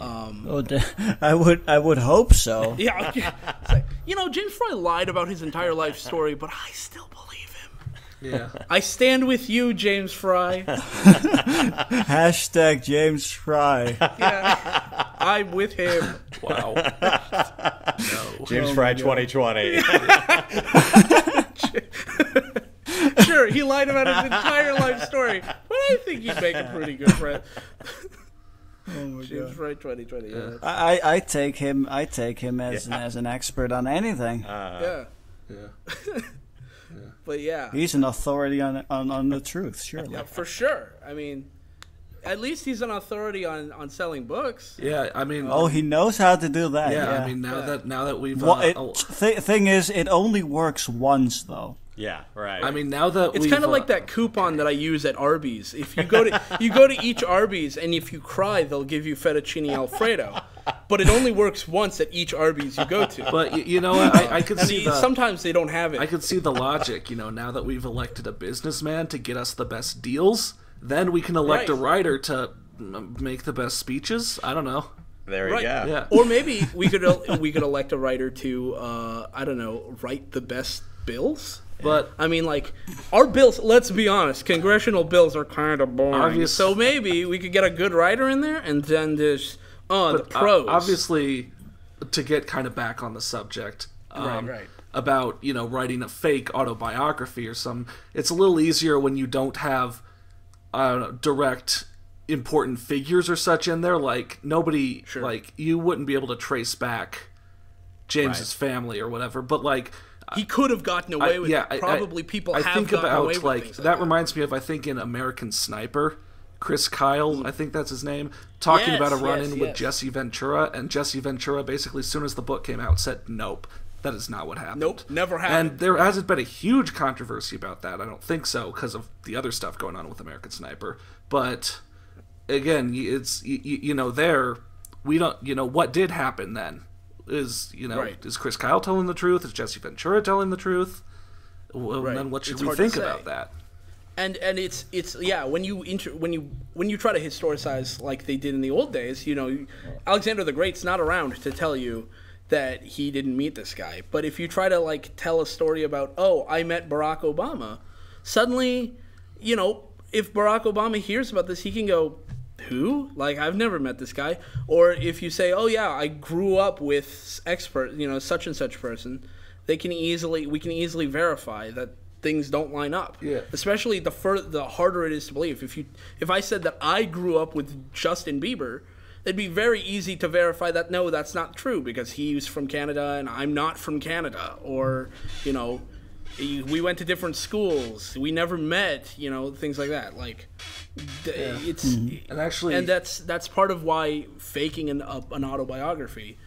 Um, Oh, d- I would I would hope so. yeah, okay. Like, you know, James Frey lied about his entire life story, but I still believe him. Yeah. I stand with you, James Frey. Hashtag James Frey. Yeah, I'm with him. Wow. James Frey 2020. Sure, he lied about his entire life story, but I think he'd make a pretty good friend. James Frey 2020. Yeah. I, I- I take him I take him as an, as an expert on anything. yeah. Yeah. But yeah, He's an authority on on, on the truth, surely. yeah, for sure. I mean, at least he's an authority on, on selling books. Yeah. I mean. Oh, he knows how to do that. yeah, Yeah. I mean, now that now that we've, uh, Well, it, oh, th- thing is, it only works once though. Yeah, right. I mean, now that It's kind of uh, like that coupon that I use at Arby's. If you go to you go to each Arby's and if you cry, they'll give you fettuccine alfredo. But it only works once at each Arby's you go to. But y- you know what? I, I could And see the- the. sometimes they don't have it. I could see the logic, you know, now that we've elected a businessman to get us the best deals, then we can elect a writer to make the best speeches. I don't know. there you Right. go. Yeah. Or maybe we could we could elect a writer to uh, I don't know write the best bills. But I mean, like our bills. Let's be honest, congressional bills are kind of boring. Obvious- So maybe we could get a good writer in there, and then there's oh the but, uh, pros. obviously, to get kind of back on the subject, um, Right, right. about you know writing a fake autobiography or some, it's a little easier when you don't have uh, direct important figures or such in there. Like nobody, like you wouldn't be able to trace back James's family or whatever. But like. He could have gotten away I- with yeah, it. I- Probably I- people I have think gotten about away with like things that. like that. reminds me of I think in American Sniper, Chris Kyle, mm. I think that's his name, talking Yes, about a run in yes, with yes. Jesse Ventura, and Jesse Ventura basically, as soon as the book came out, said, "Nope, that is not what happened." Nope, never happened. And there hasn't been a huge controversy about that. I don't think so because of the other stuff going on with American Sniper. But again, it's you, you know there we don't you know what did happen then is you know Right. is Chris Kyle telling the truth? Is Jesse Ventura telling the truth? Well, Right. then what should It's we think about that? and and it's it's yeah when you inter, when you when you try to historicize like they did in the old days you know alexander the great's not around to tell you that he didn't meet this guy but if you try to like tell a story about oh i met barack obama suddenly you know if barack obama hears about this he can go who? Like i've never met this guy. Or if you say oh yeah i grew up with expert you know such and such person they can easily we can easily verify that things don't line up. Yeah. especially the fur- the harder it is to believe. If you if i said that i grew up with justin bieber it'd be very easy to verify that no that's not true because he's from canada and i'm not from canada. Or you know we went to different schools. We never met you know things like that. Like d- it's And actually- and that's that's part of why faking an, uh, an autobiography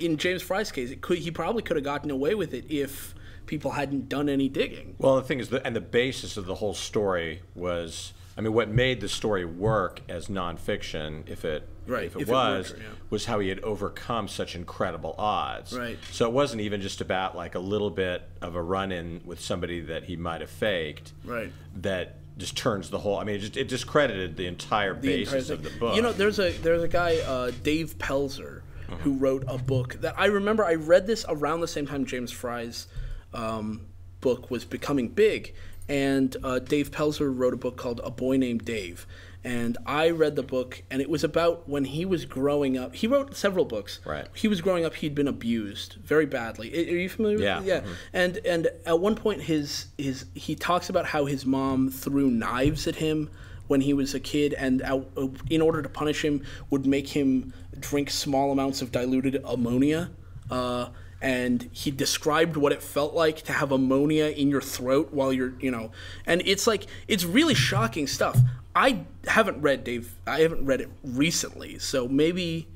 in james frey's case it could he probably could have gotten away with it if people hadn't done any digging. Well, the thing is, the, and the basis of the whole story was, I mean, what made the story work as nonfiction, if it Right, if it if it was, worked, yeah. was how he had overcome such incredible odds. Right. So it wasn't even just about like a little bit of a run-in with somebody that he might have faked. Right. That just turns the whole. I mean, it just it discredited the entire the entire of the book. You know, there's a there's a guy, uh, Dave Pelzer, Uh-huh. who wrote a book that I remember. I read this around the same time James Frey's um, book was becoming big, and uh, Dave Pelzer wrote a book called A Boy Named Dave. And I read the book, and it was about when he was growing up. He wrote several books. Right. He was growing up. He'd been abused very badly. Are you familiar? Yeah. Yeah. And and at one point, his his he talks about how his mom threw knives at him when he was a kid, and uh, in order to punish him, would make him drink small amounts of diluted ammonia. Uh, and he described what it felt like to have ammonia in your throat while you're, you know, and it's like it's really shocking stuff. I haven't read Dave. I haven't read it recently, so maybe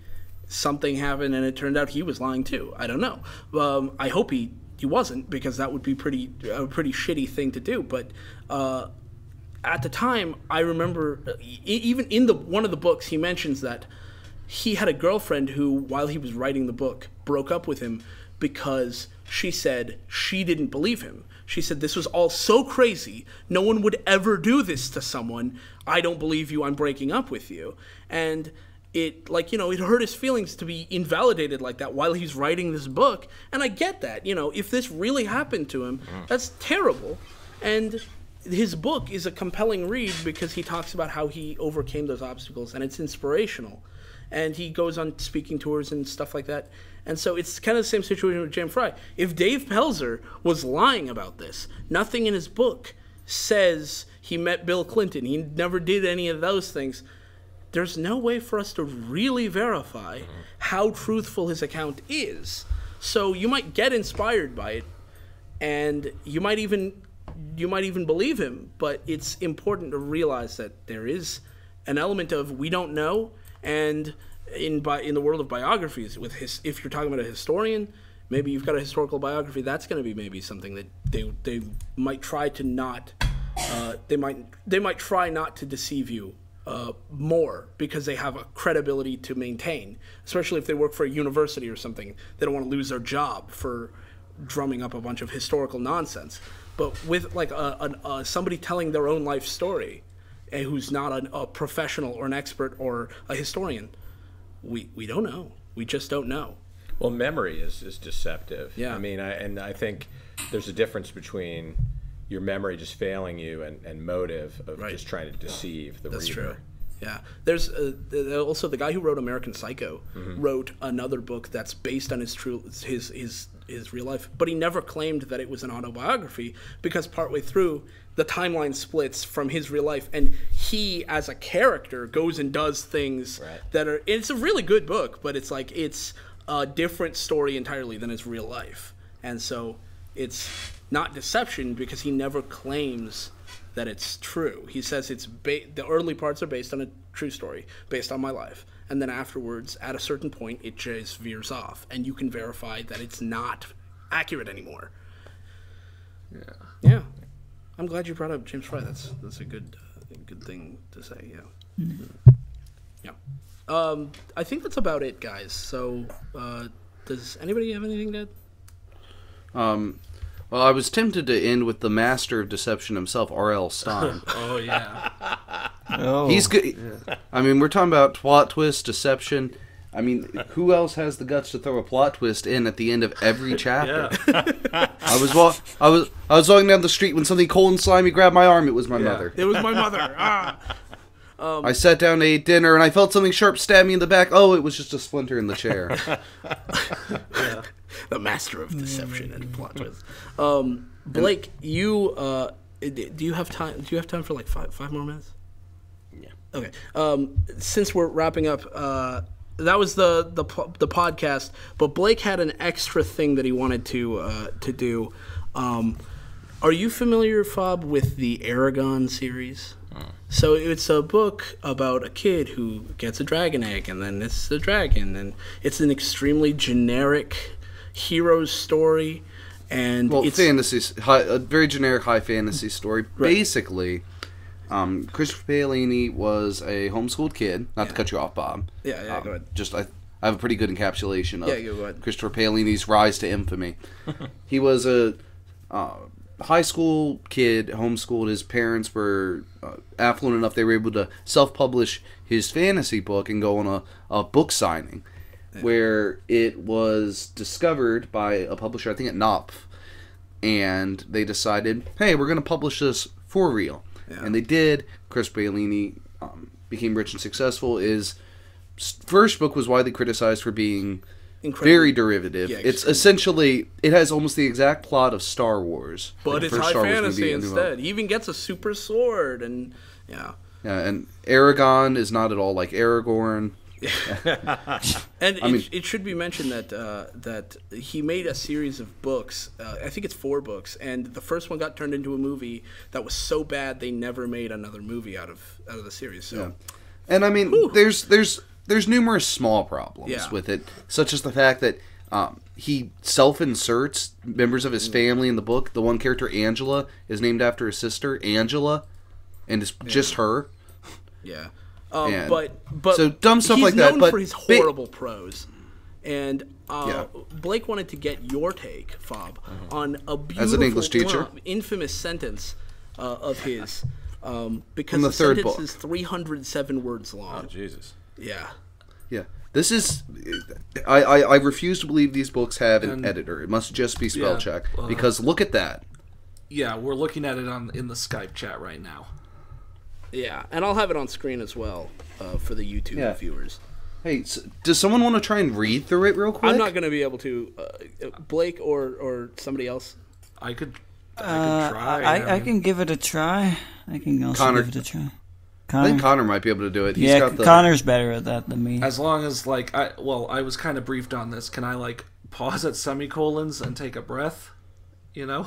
something happened and it turned out he was lying too. I don't know. Um, I hope he he wasn't because that would be pretty a pretty shitty thing to do. But uh, at the time, I remember even in the one of the books he mentions that he had a girlfriend who, while he was writing the book, broke up with him because she said she didn't believe him. She said this was all so crazy. No one would ever do this to someone. I don't believe you. I'm breaking up with you. And it like you know it hurt his feelings to be invalidated like that while he's writing this book and i get that you know if this really happened to him mm-hmm. that's terrible and his book is a compelling read because he talks about how he overcame those obstacles and it's inspirational and he goes on speaking tours and stuff like that and so it's kind of the same situation with Jim Frey. If Dave Pelzer was lying about this, nothing in his book says he met Bill Clinton. He never did any of those things there's no way for us to really verify mm-hmm. how truthful his account is. So you might get inspired by it, and you might even you might even believe him. But it's important to realize that there is an element of we don't know, and in bi- in the world of biographies, with his if you're talking about a historian. Maybe you've got a historical biography. That's going to be maybe something that they they might try to not uh, they might they might try not to deceive you uh, more because they have a credibility to maintain, especially if they work for a university or something. They don't want to lose their job for drumming up a bunch of historical nonsense. But with like a, an uh, somebody telling their own life story, who's not an, a professional or an expert or a historian, we we don't know. We just don't know. Well, memory is, is deceptive. Yeah. I mean, I, and I think there's a difference between your memory just failing you and, and motive of Right. just trying to deceive the That's reader. true. Yeah. There's uh, also the guy who wrote American Psycho wrote another book that's based on his true his his his real life, but he never claimed that it was an autobiography because partway through the timeline splits from his real life and he as a character goes and does things Right. that are it's a really good book, but it's like it's a different story entirely than his real life. And so it's not deception because he never claims that it's true. He says it's ba- the early parts are based on a true story, based on my life, and then afterwards, at a certain point, it just veers off, and you can verify that it's not accurate anymore. Yeah. Yeah, I'm glad you brought up James Frey. That's that's a good uh, good thing to say. Yeah, yeah. Um, I think that's about it, guys. So, uh, does anybody have anything to? add? Um, well, I was tempted to end with the master of deception himself, R.L. Stine. Oh yeah. Oh, He's good. I mean, we're talking about plot twist, deception. I mean, who else has the guts to throw a plot twist in at the end of every chapter? I was wa- I was I was walking down the street when something cold and slimy grabbed my arm. It was my mother. It was my mother. ah. I sat down to eat dinner and I felt something sharp stab me in the back. Oh, it was just a splinter in the chair. the master of deception and plot twist. Um, Blake, you uh, do you have time? Do you have time for like five five more minutes? Yeah. Okay. Um, since we're wrapping up, uh, that was the the the podcast. But Blake had an extra thing that he wanted to uh, to do. Um, are you familiar, Fab, with the Eragon series? So it's a book about a kid who gets a dragon egg, and then it's a dragon, and it's an extremely generic hero's story, and Well, it's fantasy, high, a very generic high fantasy story. Basically, um, Christopher Paolini was a homeschooled kid. Not to cut you off, Bob. Yeah, yeah, Um, go ahead. Just I, I have a pretty good encapsulation of Yeah, go ahead. Christopher Paolini's rise to infamy. he was a uh, high school kid, homeschooled. His parents were uh, affluent enough they were able to self-publish his fantasy book and go on a, a book signing, where it was discovered by a publisher, I think at Knopf, and they decided, hey, we're going to publish this for real. And they did. Chris Paolini um, became rich and successful. Is first book was widely criticized for being Incredibly- very derivative. Yeah, it's essentially it has almost the exact plot of Star Wars, but the it's high Star fantasy movie, A New Hope. instead. He even gets a super sword, and yeah. Yeah, and Eragon is not at all like Aragorn. And it, mean- it should be mentioned that uh, that he made a series of books. Uh, I think it's four books, and the first one got turned into a movie that was so bad they never made another movie out of out of the series. So And I mean, there's there's there's numerous small problems Yeah. with it, such as the fact that um, he self-inserts members of his Mm. family in the book. The one character, Angela, is named after his sister, Angela, and it's just her. yeah, um, And but but so dumb stuff he's like that, known but for his ba- horrible prose. And uh, Yeah. Blake wanted to get your take, Fab, on a beautiful, Mm-hmm. As an English teacher? well, infamous sentence uh, of his, um, because From the the, third sentence book. is 307 words long. Oh, Jesus. Yeah. Yeah, this is. I, I I refuse to believe these books have an And- editor. It must just be spell Yeah, check uh, because look at that. Yeah, we're looking at it on in the Skype chat right now. Yeah, and I'll have it on screen as well uh, for the YouTube Yeah. viewers. Hey, s does someone want to try and read through it real quick? I'm not going to be able to. Uh, Blake or or somebody else. I could. I Uh, could try. I, I mean, can give it a try. I can also Connor- give it a try. I think Connor, Connor might be able to do it. He's yeah, got the, Connor's better at that than me. As long as like I well, I was kind of briefed on this. Can I like pause at semicolons and take a breath? You know.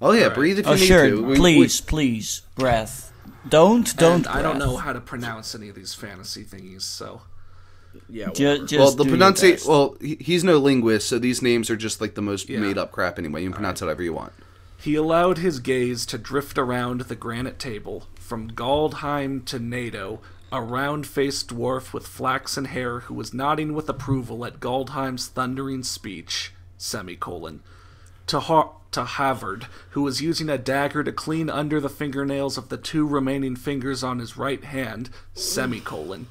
Oh yeah, Alright. breathe if you Oh need sure, to. We- please, please, breath. Don't, don't. And I don't know how to pronounce any of these fantasy thingies, so Yeah. Ju- just well, the pronunciation. Well, he's no linguist, so these names are just like the most Yeah. made up crap anyway. You can pronounce whatever you want. He allowed his gaze to drift around the granite table, from Galdheim to NATO, a round faced dwarf with flaxen hair who was nodding with approval at Galdheim's thundering speech, semicolon. To, ha- to Havard, who was using a dagger to clean under the fingernails of the two remaining fingers on his right hand, semicolon.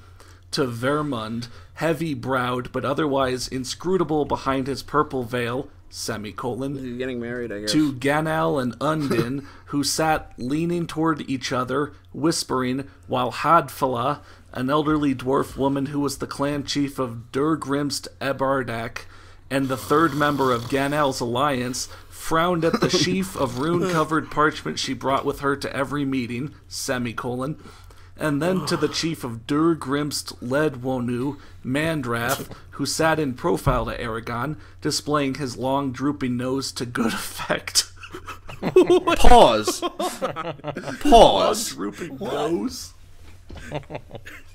To Vermund, heavy browed but otherwise inscrutable behind his purple veil, semicolon He's getting married, I guess. to Ganal and Undin, who sat leaning toward each other, whispering, while Hadfala, an elderly dwarf woman who was the clan chief of Durgrimst Ebardak, and the third member of Ganal's alliance, frowned at the sheaf of rune-covered parchment she brought with her to every meeting, semicolon, And then to the chief of Dur Grimst Ledwonu, Mandrath, who sat in profile to Eragon, displaying his long drooping nose to good effect. Pause. Pause. drooping nose?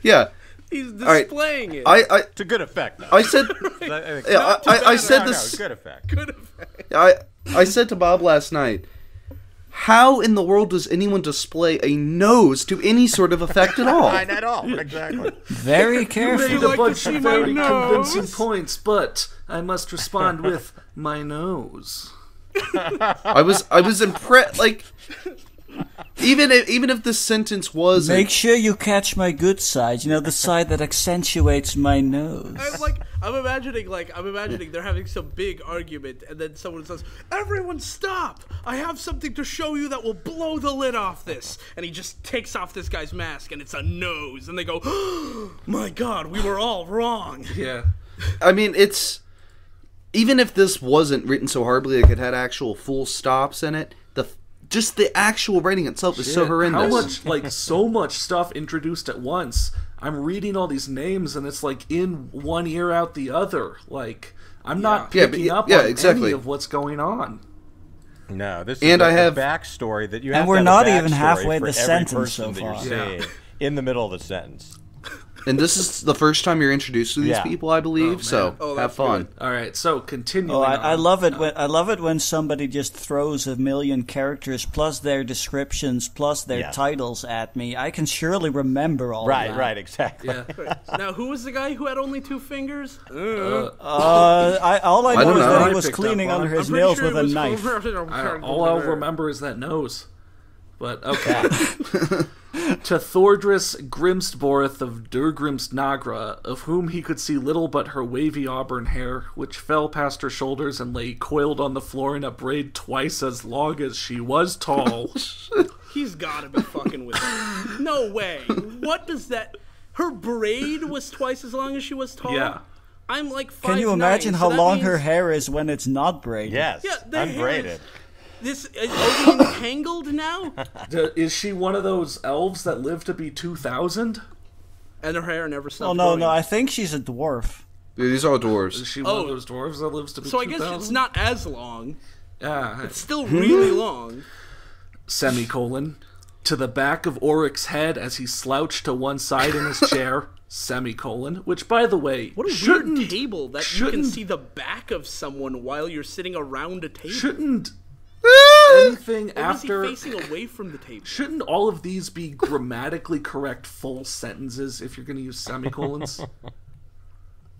Yeah. He's right. displaying it. I, I, To good effect. Though. I said I, Yeah, I- I- I said no, this- No, good effect. Good effect. I I said to Bob last night, how in the world does anyone display a nose to any sort of effect at all? Not at all. Exactly. Very Made careful. a like to bunch of very nose? convincing points, but I must respond with my nose. I was I was impressed. Like even if, even if this sentence was Make sure you catch my good side. You know, the side that accentuates my nose. I'm like, I'm imagining, like, I'm imagining they're having some big argument, and then someone says, "Everyone, stop! I have something to show you that will blow the lid off this." And he just takes off this guy's mask, and it's a nose, and they go, "My God, we were all wrong." Yeah. I mean it's even if this wasn't written so horribly, like it had actual full stops in it. The just the actual writing itself is so horrendous. How much, like, so much stuff introduced at once. I'm reading all these names, and it's like in one ear out the other. Like, I'm not Yeah, but picking up yeah, on exactly. any of what's going on. No, this is And the, I the have- backstory that you And have. we're to have not a even halfway for the sentence person so that you're far. seeing in the middle of the sentence. And this is the first time you're introduced to these Yeah. people, I believe. so Oh, have that's fun. All right, so continuing. Oh, I. I love it when I love it when somebody just throws a million characters plus their descriptions plus their Yeah. titles at me. I can surely remember all Right, that. right, exactly. Yeah. now, who was the guy who had only two fingers? Uh, Uh, I, all I know don't is that he was cleaning under his nails sure with a knife. I, all I'll remember is that nose. But okay. to Thordris Grimstborth of Durgrimst Nagra, of whom he could see little but her wavy auburn hair, which fell past her shoulders and lay coiled on the floor in a braid twice as long as she was tall. He's gotta be fucking with me. No way. What does that? Her braid was twice as long as she was tall. Yeah. I'm like five. Can you imagine how long her hair is when it's not braided? Yes, Yeah, the hair unbraided. is- This is, are we entangled now? D- is she one of those elves that live to be 2,000? And her hair never stopped. Oh no, growing. no, I think she's a dwarf. These are all Is dwarves. she one of Oh. those dwarves that lives to be So I guess it's not as long. Yeah. It's still really hmm? long. semicolon to the back of Orik's head as he slouched to one side in his chair semicolon which by the way What a weird table that you can see the back of someone while you're sitting around a table. shouldn't anything or was after he facing away from the table? shouldn't all of these be grammatically correct full sentences if you're going to use semicolons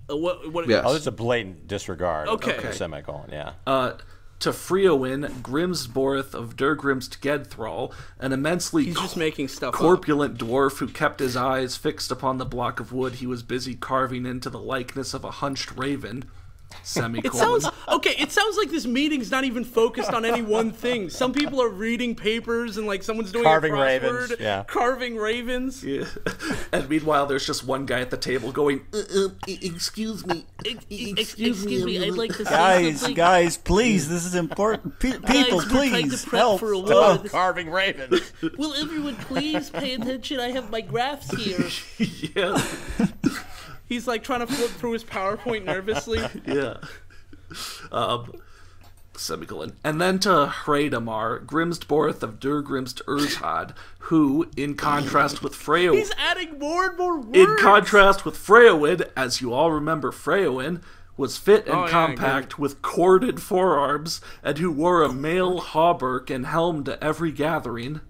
Uh, what? What? Yes. Oh, it's a blatant disregard Okay. of the semicolon. Yeah. uh to Freowin, Grimsborth of Durgrimst Gedthrall, an immensely He's just making stuff up. corpulent dwarf who kept his eyes fixed upon the block of wood he was busy carving into the likeness of a hunched raven. It sounds okay. It sounds like this meeting's not even focused on any one thing. Some people are reading papers and like someone's doing Carving a crossword, ravens, yeah. carving ravens. Yeah. and meanwhile, there's just one guy at the table going, uh, uh, "Excuse me, e- e- excuse, me, I'd like to say Guys, something. guys, please, this is important. Pe- people, Guys, we're to please, prep help. for a war. Oh, Carving ravens. Will everyone please pay attention? I have my graphs here. yeah, He's like trying to flip through his PowerPoint nervously. yeah." Um, semicolon. And then to Hradamar, Grimstborth of Durgrimst Urzhad, who, in contrast with Freyo, He's adding more and more words. in contrast with Freowin, as you all remember, Freowin was fit and Oh, yeah, compact with corded forearms, and who wore a mail hauberk and helm to every gathering.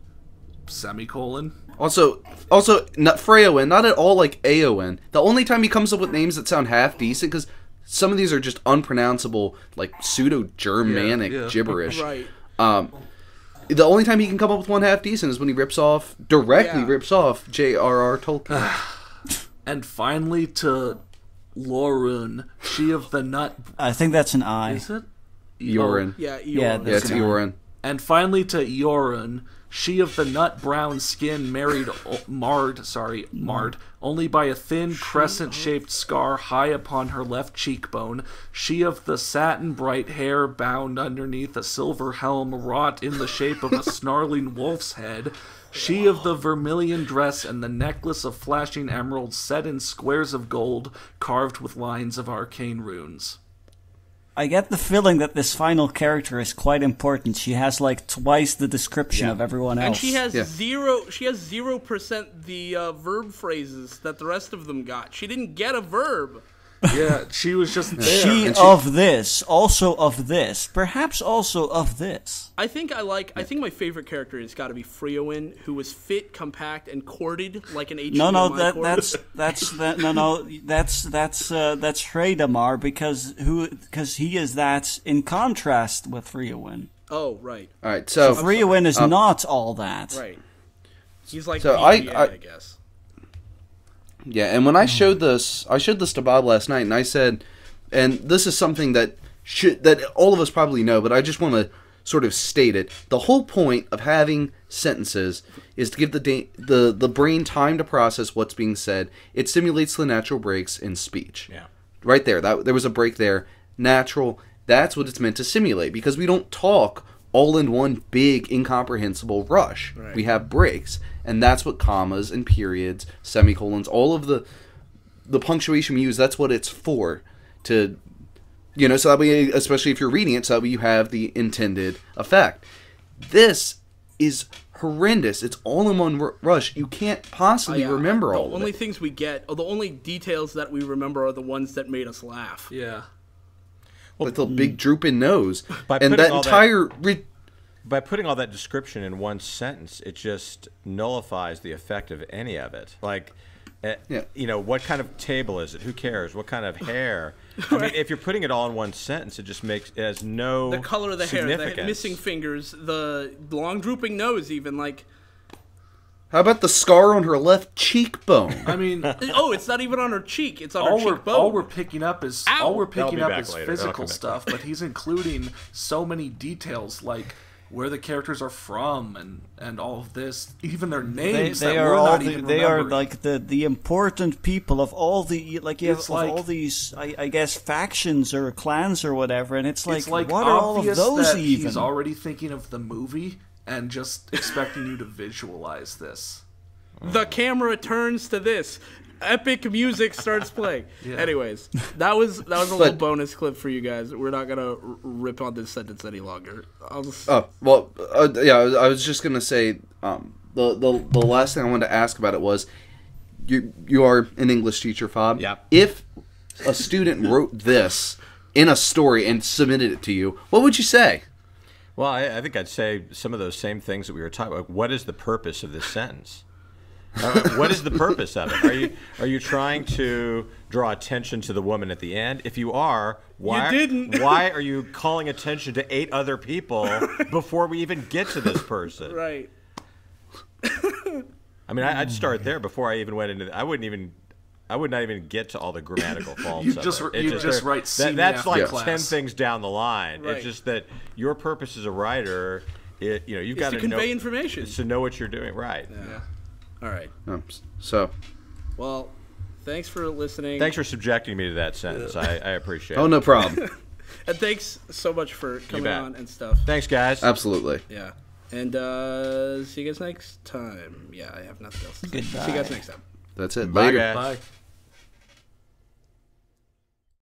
Semicolon. Also, also, not Freyoin, not at all like Éowyn. The only time he comes up with names that sound half decent, because some of these are just unpronounceable, like pseudo Germanic Yeah, yeah. gibberish. Right. Um, the only time he can come up with one half decent is when he rips off directly Yeah. rips off J.R.R. Tolkien. And finally to Lorun, she of the nut. I think that's an I. Is it? Yorin. Yeah. Eeyore. Yeah, yeah, it's an Eorin. And finally to Yorun, She of the nut brown skin married marred, sorry, marred only by a thin crescent-shaped scar high upon her left cheekbone. She of the satin bright hair bound underneath a silver helm wrought in the shape of a snarling wolf's head. She of the vermilion dress and the necklace of flashing emeralds set in squares of gold carved with lines of arcane runes. I get the feeling that this final character is quite important. She has like twice the description of everyone else. And she has Yeah. zero. She has zero percent the uh, verb phrases that the rest of them got. She didn't get a verb. Yeah, she was just there. She she- of this, also of this, perhaps also of this. I think I like. I think my favorite character has got to be Freowin, who was fit, compact, and corded like an HDMI No, no, that that's that's that. No, no, that's that's uh, that's Hradamar because who because he is that in contrast with Riowin. Oh, right, All right, so Riowin is not all that. right. He's like So VGA, I- I, I- guess. Yeah, and when I mm. showed this, I showed this to Bob last night, and I said, and this is something that should that all of us probably know, but I just want to sort of state it. The whole point of having sentences is to give the da- the the brain time to process what's being said. It simulates the natural breaks in speech. Yeah. Right there, that there was a break there. Natural. That's what it's meant to simulate because we don't talk all in one big incomprehensible rush. We have breaks, and that's what commas and periods, semicolons, all of the the punctuation we use. That's what it's for. To you know, so that way, especially if you're reading it, so that way you have the intended effect. This is horrendous. It's all in one r- rush. You can't possibly Oh, Yeah, remember the all of only it. things we get, or the only details that we remember, are the ones that made us laugh. yeah. With the big drooping nose, By and that all that- entire re- By putting all that description in one sentence, it just nullifies the effect of any of it. Like, eh, Yeah. you know, what kind of table is it? Who cares? What kind of hair? I mean, if you're putting it all in one sentence, it just makes it has no The color of the hair, the missing fingers, the long drooping nose, even like. How about the scar on her left cheekbone? I mean, Oh, it's not even on her cheek; it's on all her we're cheekbone. all we're picking up is Ow! all we're picking up is later. Physical stuff, but he's including so many details like where the characters are from and and all of this, even their names. they that are we're all not the, even they are remembering. like the the important people of all the like you have like- all these I, I guess factions or clans or whatever, and it's like, it's like what are all of those that even? he's already thinking of the movie and just expecting you to visualize this. The camera turns to this. Epic music starts playing. Anyways, that was that was a little But- bonus clip for you guys. We're not gonna r- rip on this sentence any longer. I'll just, Oh well, uh, yeah. I was, I was just gonna say um, the the the last thing I wanted to ask about it was you you are an English teacher, Fab. Yeah. If a student wrote this in a story and submitted it to you, what would you say? Well, I, I think I'd say some of those same things that we were talking about. What is the purpose of this sentence? Uh, what is the purpose of it? Are you are you trying to draw attention to the woman at the end? If you are, why didn't. why are you calling attention to eight other people before we even get to this person? right. I mean, I, I'd start there before I even went into. The, I wouldn't even. I would not even get to all the grammatical faults. You of just- it. you It's just write that, That's like class. ten things down the line. Right. It's just that your purpose as a writer, it, you know, you've Is got to know, convey information. is to know what you're doing, right? Yeah. All right. Um, so, Well, thanks for listening. Thanks for subjecting me to that sentence. I, I appreciate it. oh no problem. and thanks so much for coming on and stuff. Thanks, guys. Absolutely. Yeah. And uh see you guys next time. Yeah, I have nothing else. To say. See you guys next time. That's it. Bye, Later. guys. Bye.